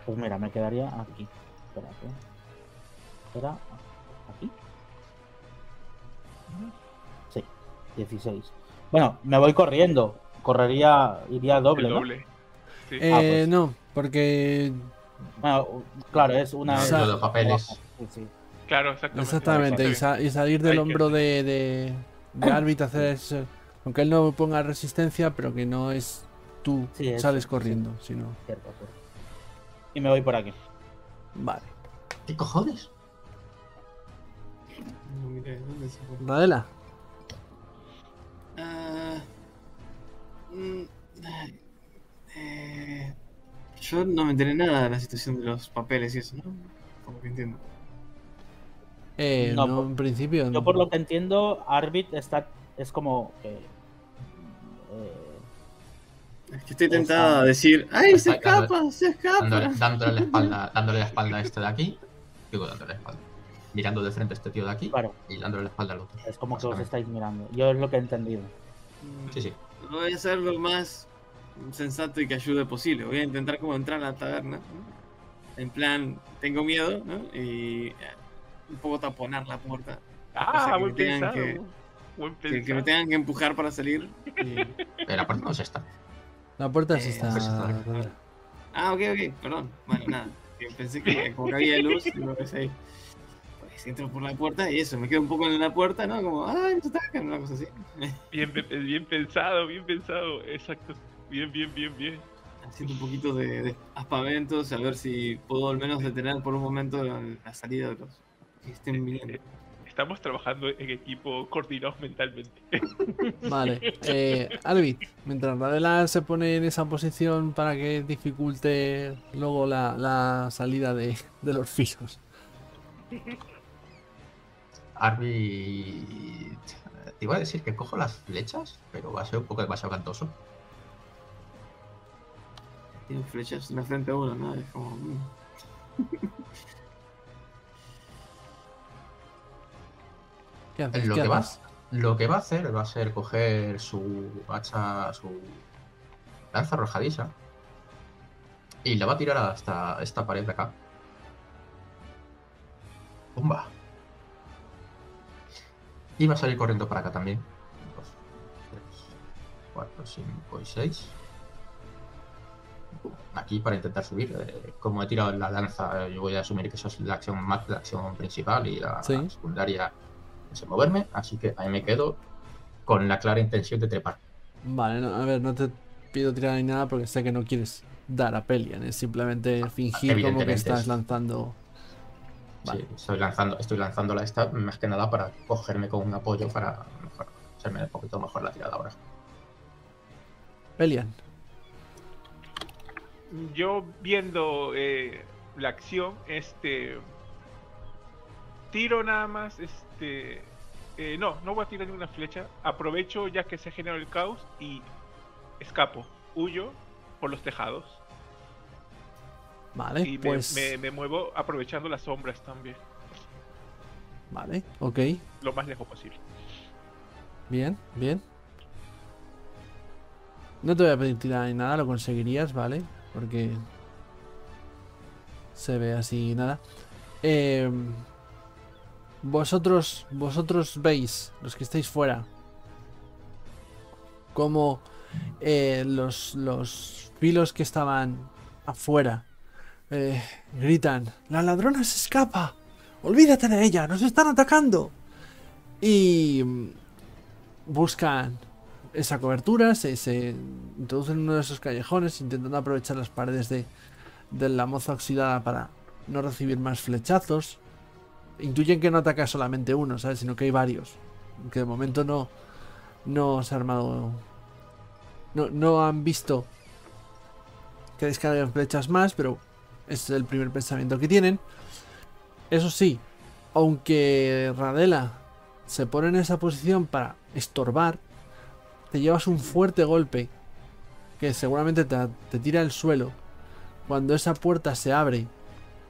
Pues mira, me quedaría aquí. Espérate. Espera. ¿Aquí? Sí, 16. Bueno, me voy corriendo. Correría, iría doble, El ¿no? doble. Sí. Eh, Ah, pues. No, porque Bueno, claro, es una. No, de papeles. Sí, sí. Claro, exactamente. exactamente, y, Está sa- y salir del Hay que- hombro de, de, de Arbit hacer eso, aunque él no ponga resistencia, pero que no es tú Sí, es- sales sí. corriendo, sino Cierto, cierto. Y me voy por aquí. vale. ¿Qué cojones? No, mira, ¿dónde se? Radela, Ah, mm, eh, yo no me enteré nada de la situación de los papeles y eso, ¿no? Como que entiendo. Eh, No, no, por- en principio. Yo por lo que entiendo, Arbit está. es como. eh, eh, Es que estoy tentada a decir, ¡ay, se Está- escapa! ¡Se escapa! Dándole, dándole la espalda, dándole la espalda a este de aquí. Digo, dándole la espalda. mirando de frente a este tío de aquí Claro, y dándole la espalda al otro. es como que os estáis mirando. Yo es lo que he entendido. Sí, sí. Voy a hacer lo más sensato y que ayude posible. Voy a intentar como entrar a la taberna. ¿no? En plan, tengo miedo, ¿no? Y un poco taponar la puerta. Ah, que buen me tengan pensado. que- Buen Que, que me tengan que empujar para salir. y- Eh, la puerta no se está. La puerta sí Eh, está. Ah, ok, ok, perdón. Bueno, nada. Pensé que como que había luz, y lo que sé. Pues entro por la puerta y eso, me quedo un poco en la puerta, ¿no? Como, ay, nos atacan, una cosa así. Bien, bien pensado, bien pensado. Exacto. Bien, bien, bien, bien. Haciendo un poquito de, de aspaventos, a ver si puedo al menos detener por un momento la, la salida de los que estén viniendo. Estamos trabajando en equipo coordinados mentalmente. Vale. Eh, Arvid, mientras Radela se pone en esa posición para que dificulte luego la, la salida de, de los filos. Arby. Te iba a decir que cojo las flechas, pero va a ser un poco demasiado cantoso. Tienen flechas en la frente a uno, ¿no? Es como. ¿Qué haces? Lo ¿Qué que, va, haces? lo que va a hacer va a ser coger su hacha, su lanza arrojadiza y la va a tirar hasta esta pared de acá. ¡Pumba! Y va a salir corriendo para acá también. 2, 3, 4, 5 y 6. Aquí para intentar subir. Eh, como he tirado la lanza, eh, yo voy a asumir que eso es la acción la acción principal y la Sí. secundaria es moverme. Así que ahí me quedo con la clara intención de trepar. Vale, no, a ver, no te pido tirar ni nada porque sé que no quieres dar a Pelian, es simplemente fingir como que estás es- lanzando. Vale. Sí, estoy lanzando, estoy lanzándola esta más que nada para cogerme con un apoyo para mejor, hacerme un poquito mejor la tirada ahora. Pelian, Yo viendo eh, la acción, este. Tiro nada más, este. Eh, no, no voy a tirar ninguna flecha. Aprovecho ya que se generó el caos y escapo. Huyo por los tejados. vale, Y me, pues. me- me muevo aprovechando las sombras también. Vale, ok, Lo más lejos posible. bien, bien. No te voy a pedir tirar ni nada, lo conseguirías, ¿vale? Porque. Se ve así nada. Eh, vosotros, vosotros veis, los que estáis fuera, como eh, los, los filos que estaban afuera eh, gritan: ¡La ladrona se escapa! ¡Olvídate de ella! ¡Nos están atacando! Y buscan esa cobertura, se, se introducen en uno de esos callejones intentando aprovechar las paredes de, de la moza oxidada para no recibir más flechazos. Intuyen que no ataca solamente uno, ¿sabes? Sino que hay varios. Que de momento no, no se ha armado. No, no han visto que descarguen flechas más, pero es el primer pensamiento que tienen. Eso sí, aunque Radela se pone en esa posición para estorbar, te llevas un fuerte golpe que seguramente te, te tira al suelo cuando esa puerta se abre,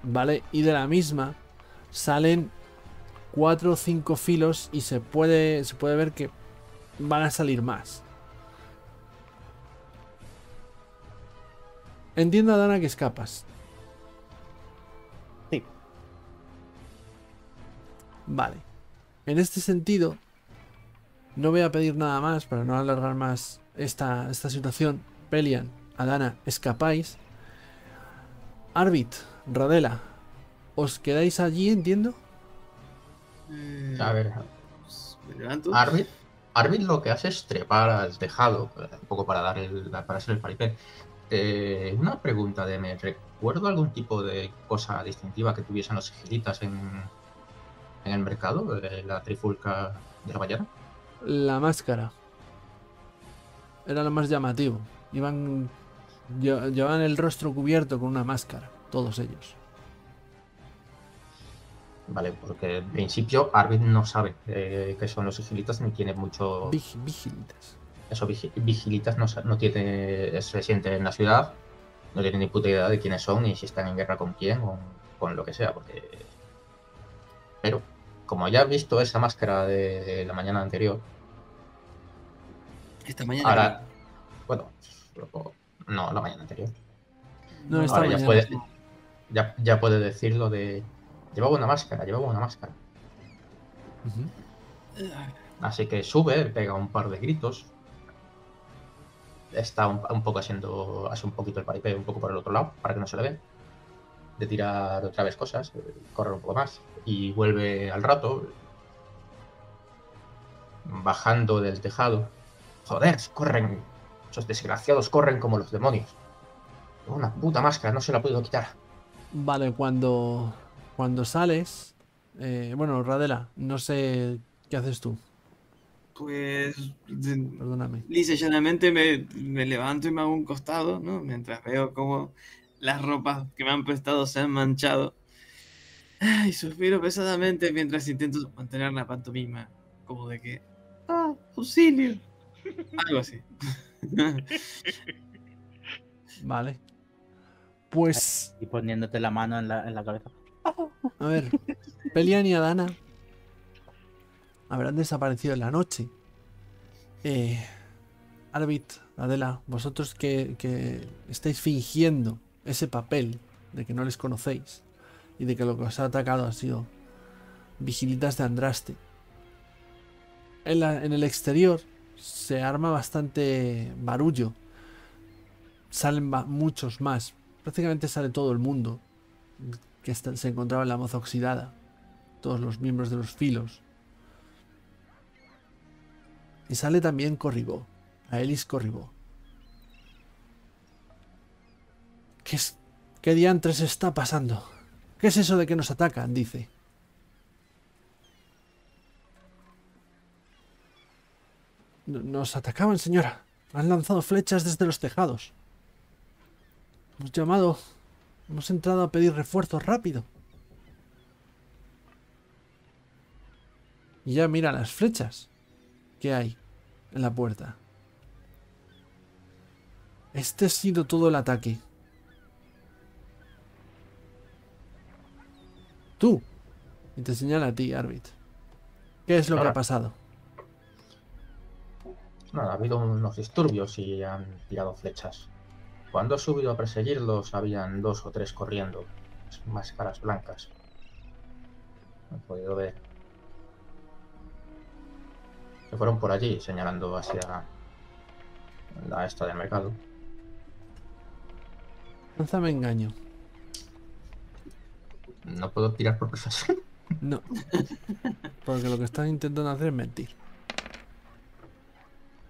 ¿vale? Y de la misma salen cuatro o cinco filos y se puede, se puede ver que van a salir más. Entiendo, Dana, que escapas. Sí. Vale. En este sentido, no voy a pedir nada más para no alargar más esta, esta situación. Pelian, Adana, escapáis. Arbit, Radela, ¿os quedáis allí, entiendo? Eh, A ver, pues, me levanto. Arvid, Arvid lo que hace es trepar al tejado, eh, un poco para dar el, para hacer el paripé. Eh, una pregunta de me recuerdo algún tipo de cosa distintiva que tuviesen los sigilitas en, en el mercado, de la trifulca de la ballena. La máscara. Era lo más llamativo. Iban. lle- Llevaban el rostro cubierto con una máscara. Todos ellos. Vale, porque en principio Arvid no sabe eh, qué son los sigilitas ni tiene mucho. Vig- vigilitas. Eso, vigi- vigilitas no, no tiene. Es reciente en la ciudad, no tiene ni puta idea de quiénes son ni si están en guerra con quién o con lo que sea, porque. Pero, como ya has visto esa máscara de la mañana anterior, Esta mañana. ahora, bueno, no, la mañana anterior, No, esta ahora ya mañana. puede, ya, ya puede decirlo de, llevaba una máscara, llevaba una máscara. Así que sube, pega un par de gritos. Está un, un poco haciendo, hace un poquito el paripé, un poco por el otro lado, para que no se le vea. De tirar otra vez cosas, eh, correr un poco más. Y vuelve al rato, bajando del tejado. Joder, corren. Esos desgraciados corren como los demonios. Una puta máscara, no se la podido quitar. Vale, cuando, cuando sales... eh, bueno, Radela, no sé qué haces tú, Pues. perdóname. Lisa llanamente me, me levanto y me hago un costado, ¿no? Mientras veo cómo las ropas que me han prestado se han manchado. Y suspiro pesadamente mientras intento mantener la pantomima. Como de que. ¡Ah! ¡Auxilio! Algo así. Vale. Pues, Y poniéndote la mano en la, en la cabeza. A ver, Pelian y Adana habrán desaparecido en la noche. Eh, Arvid, Adela, vosotros que, que estáis fingiendo ese papel de que no les conocéis y de que lo que os ha atacado ha sido vigilitas de Andraste. En, la- en el exterior se arma bastante barullo. Salen muchos más. Prácticamente sale todo el mundo que se encontraba en la moza oxidada. Todos los miembros de los filos. Y sale también Corribó. A Elis Corribó. ¿Qué, es, ¿Qué diantres está pasando? ¿Qué es eso de que nos atacan? Dice. "No- Nos atacaban, señora. Han lanzado flechas desde los tejados. Hemos llamado. Hemos entrado a pedir refuerzos rápido. Y ya mira las flechas que hay en la puerta. Este ha sido todo el ataque. Tú. Y te señala a ti, Arbit. ¿Qué es lo que ha pasado? Nada, ha habido unos disturbios y han tirado flechas. Cuando he subido a perseguirlos, habían dos o tres corriendo, máscaras blancas. No he podido ver. Se fueron por allí, señalando hacia la esta del mercado. Lánzame engaño. No puedo tirar por persuasión. No. Porque lo que están intentando hacer es mentir.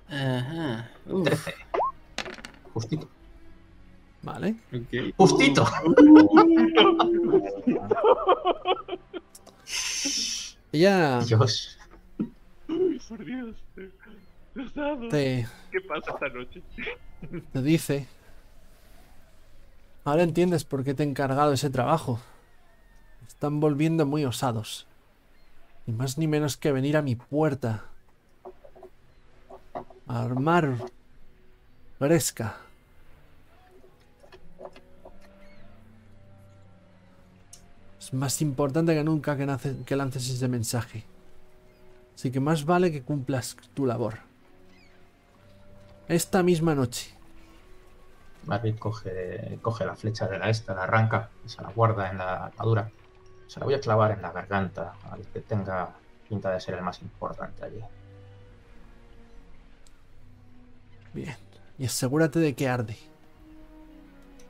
Ajá. Uf, 13. Justito. ¿Vale? ok. ¡Justito! Ella Dios. Uy, por Dios. Te, ¿Qué pasa esta noche? te dice. Ahora entiendes por qué te he encargado ese trabajo. Están volviendo muy osados. Ni más ni menos que venir a mi puerta. A armar Gresca. Es más importante que nunca que, nace- que lances ese mensaje. Así que más vale que cumplas tu labor. Esta misma noche. Marvin coge, coge la flecha de la esta, la arranca y se la guarda en la atadura. Se la voy a clavar en la garganta al que tenga pinta de ser el más importante allí. Bien. Y asegúrate de que arde.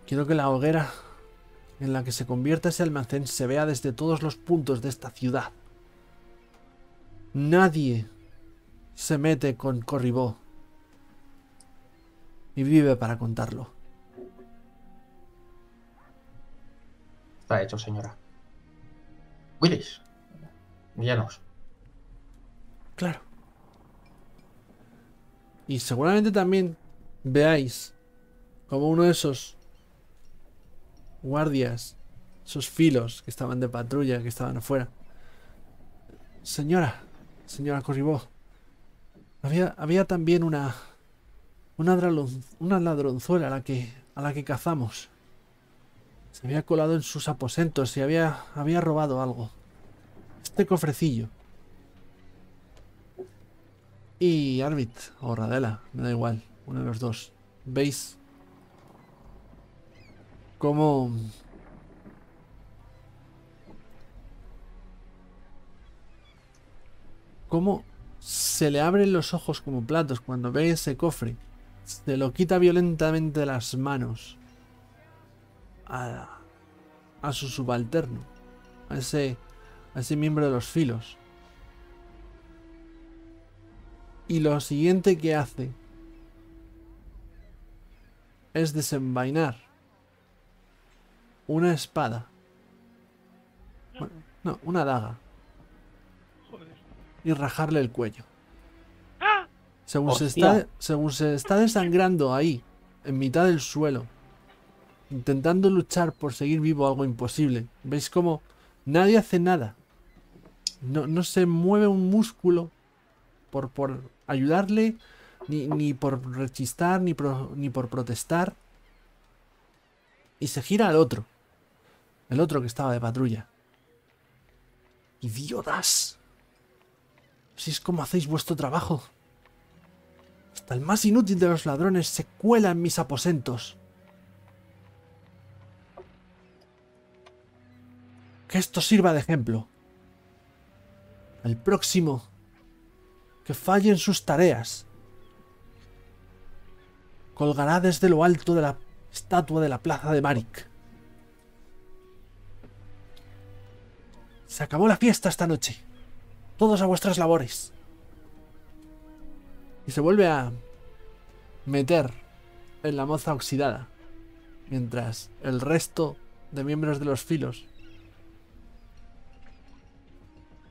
Quiero que la hoguera en la que se convierta ese almacén se vea desde todos los puntos de esta ciudad. Nadie se mete con Corribó. Y vive para contarlo. Está hecho, señora. Willis, guíanos. Claro. Y seguramente también veáis como uno de esos guardias, esos filos que estaban de patrulla, que estaban afuera. Señora, señora Corribó, había, había también una, una, una ladronzuela a la que, a la que cazamos. Se había colado en sus aposentos y había, había robado algo. este cofrecillo. Y Arbit o Radela, me da igual, uno de los dos. ¿Veis cómo cómo se le abren los ojos como platos cuando ve ese cofre. Se lo quita violentamente de las manos a, a su subalterno, a ese, a ese miembro de los filos. Y lo siguiente que hace es desenvainar una espada. Bueno, no, una daga y rajarle el cuello. ¡Ah! Según se, está, según se está desangrando ahí, en mitad del suelo, intentando luchar por seguir vivo algo imposible, veis como nadie hace nada. No, no se mueve un músculo por, por ayudarle, ni, ni por rechistar, ni, pro- ni por protestar. Y se gira al otro, el otro que estaba de patrulla. ¡Idiotas! Así es como hacéis vuestro trabajo. Hasta el más inútil de los ladrones se cuela en mis aposentos. Que esto sirva de ejemplo. El próximo que falle en sus tareas colgará desde lo alto de la estatua de la plaza de Marik. Se acabó la fiesta esta noche. Todos a vuestras labores. Y se vuelve a meter en la moza oxidada. Mientras el resto de miembros de los filos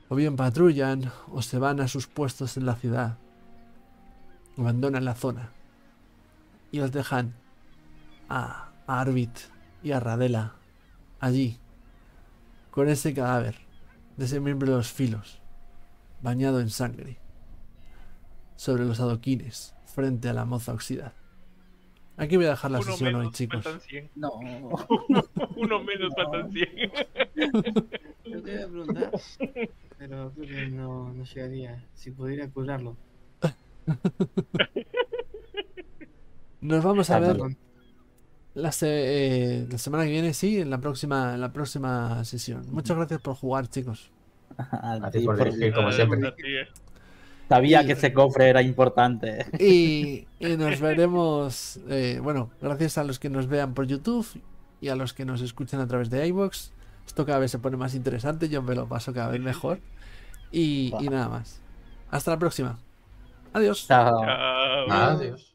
o bien patrullan o se van a sus puestos en la ciudad. Abandonan la zona. Y los dejan a, a Arvid y a Radela allí. Con ese cadáver de ese miembro de los filos. Bañado en sangre. Sobre los adoquines. Frente a la moza oxidada. Aquí voy a dejar la Uno sesión hoy, menos, chicos. faltan 100. No. Uno menos, faltan 100. Yo te iba a preguntar, pero creo que no, no llegaría. Si pudiera curarlo. Nos vamos a ver Perdón. La, se- eh, la semana que viene, sí, en la próxima, en la próxima sesión. Muchas gracias por jugar, chicos. A ti por dirigir, como siempre. Así es. Sabía Y- que ese cofre era importante. Y, y nos veremos, eh, bueno, gracias a los que nos vean por YouTube y a los que nos escuchan a través de iVoox. Esto cada vez se pone más interesante, yo me lo paso cada vez mejor. Y, y nada más. Hasta la próxima. Adiós. Chao. Chao. Adiós.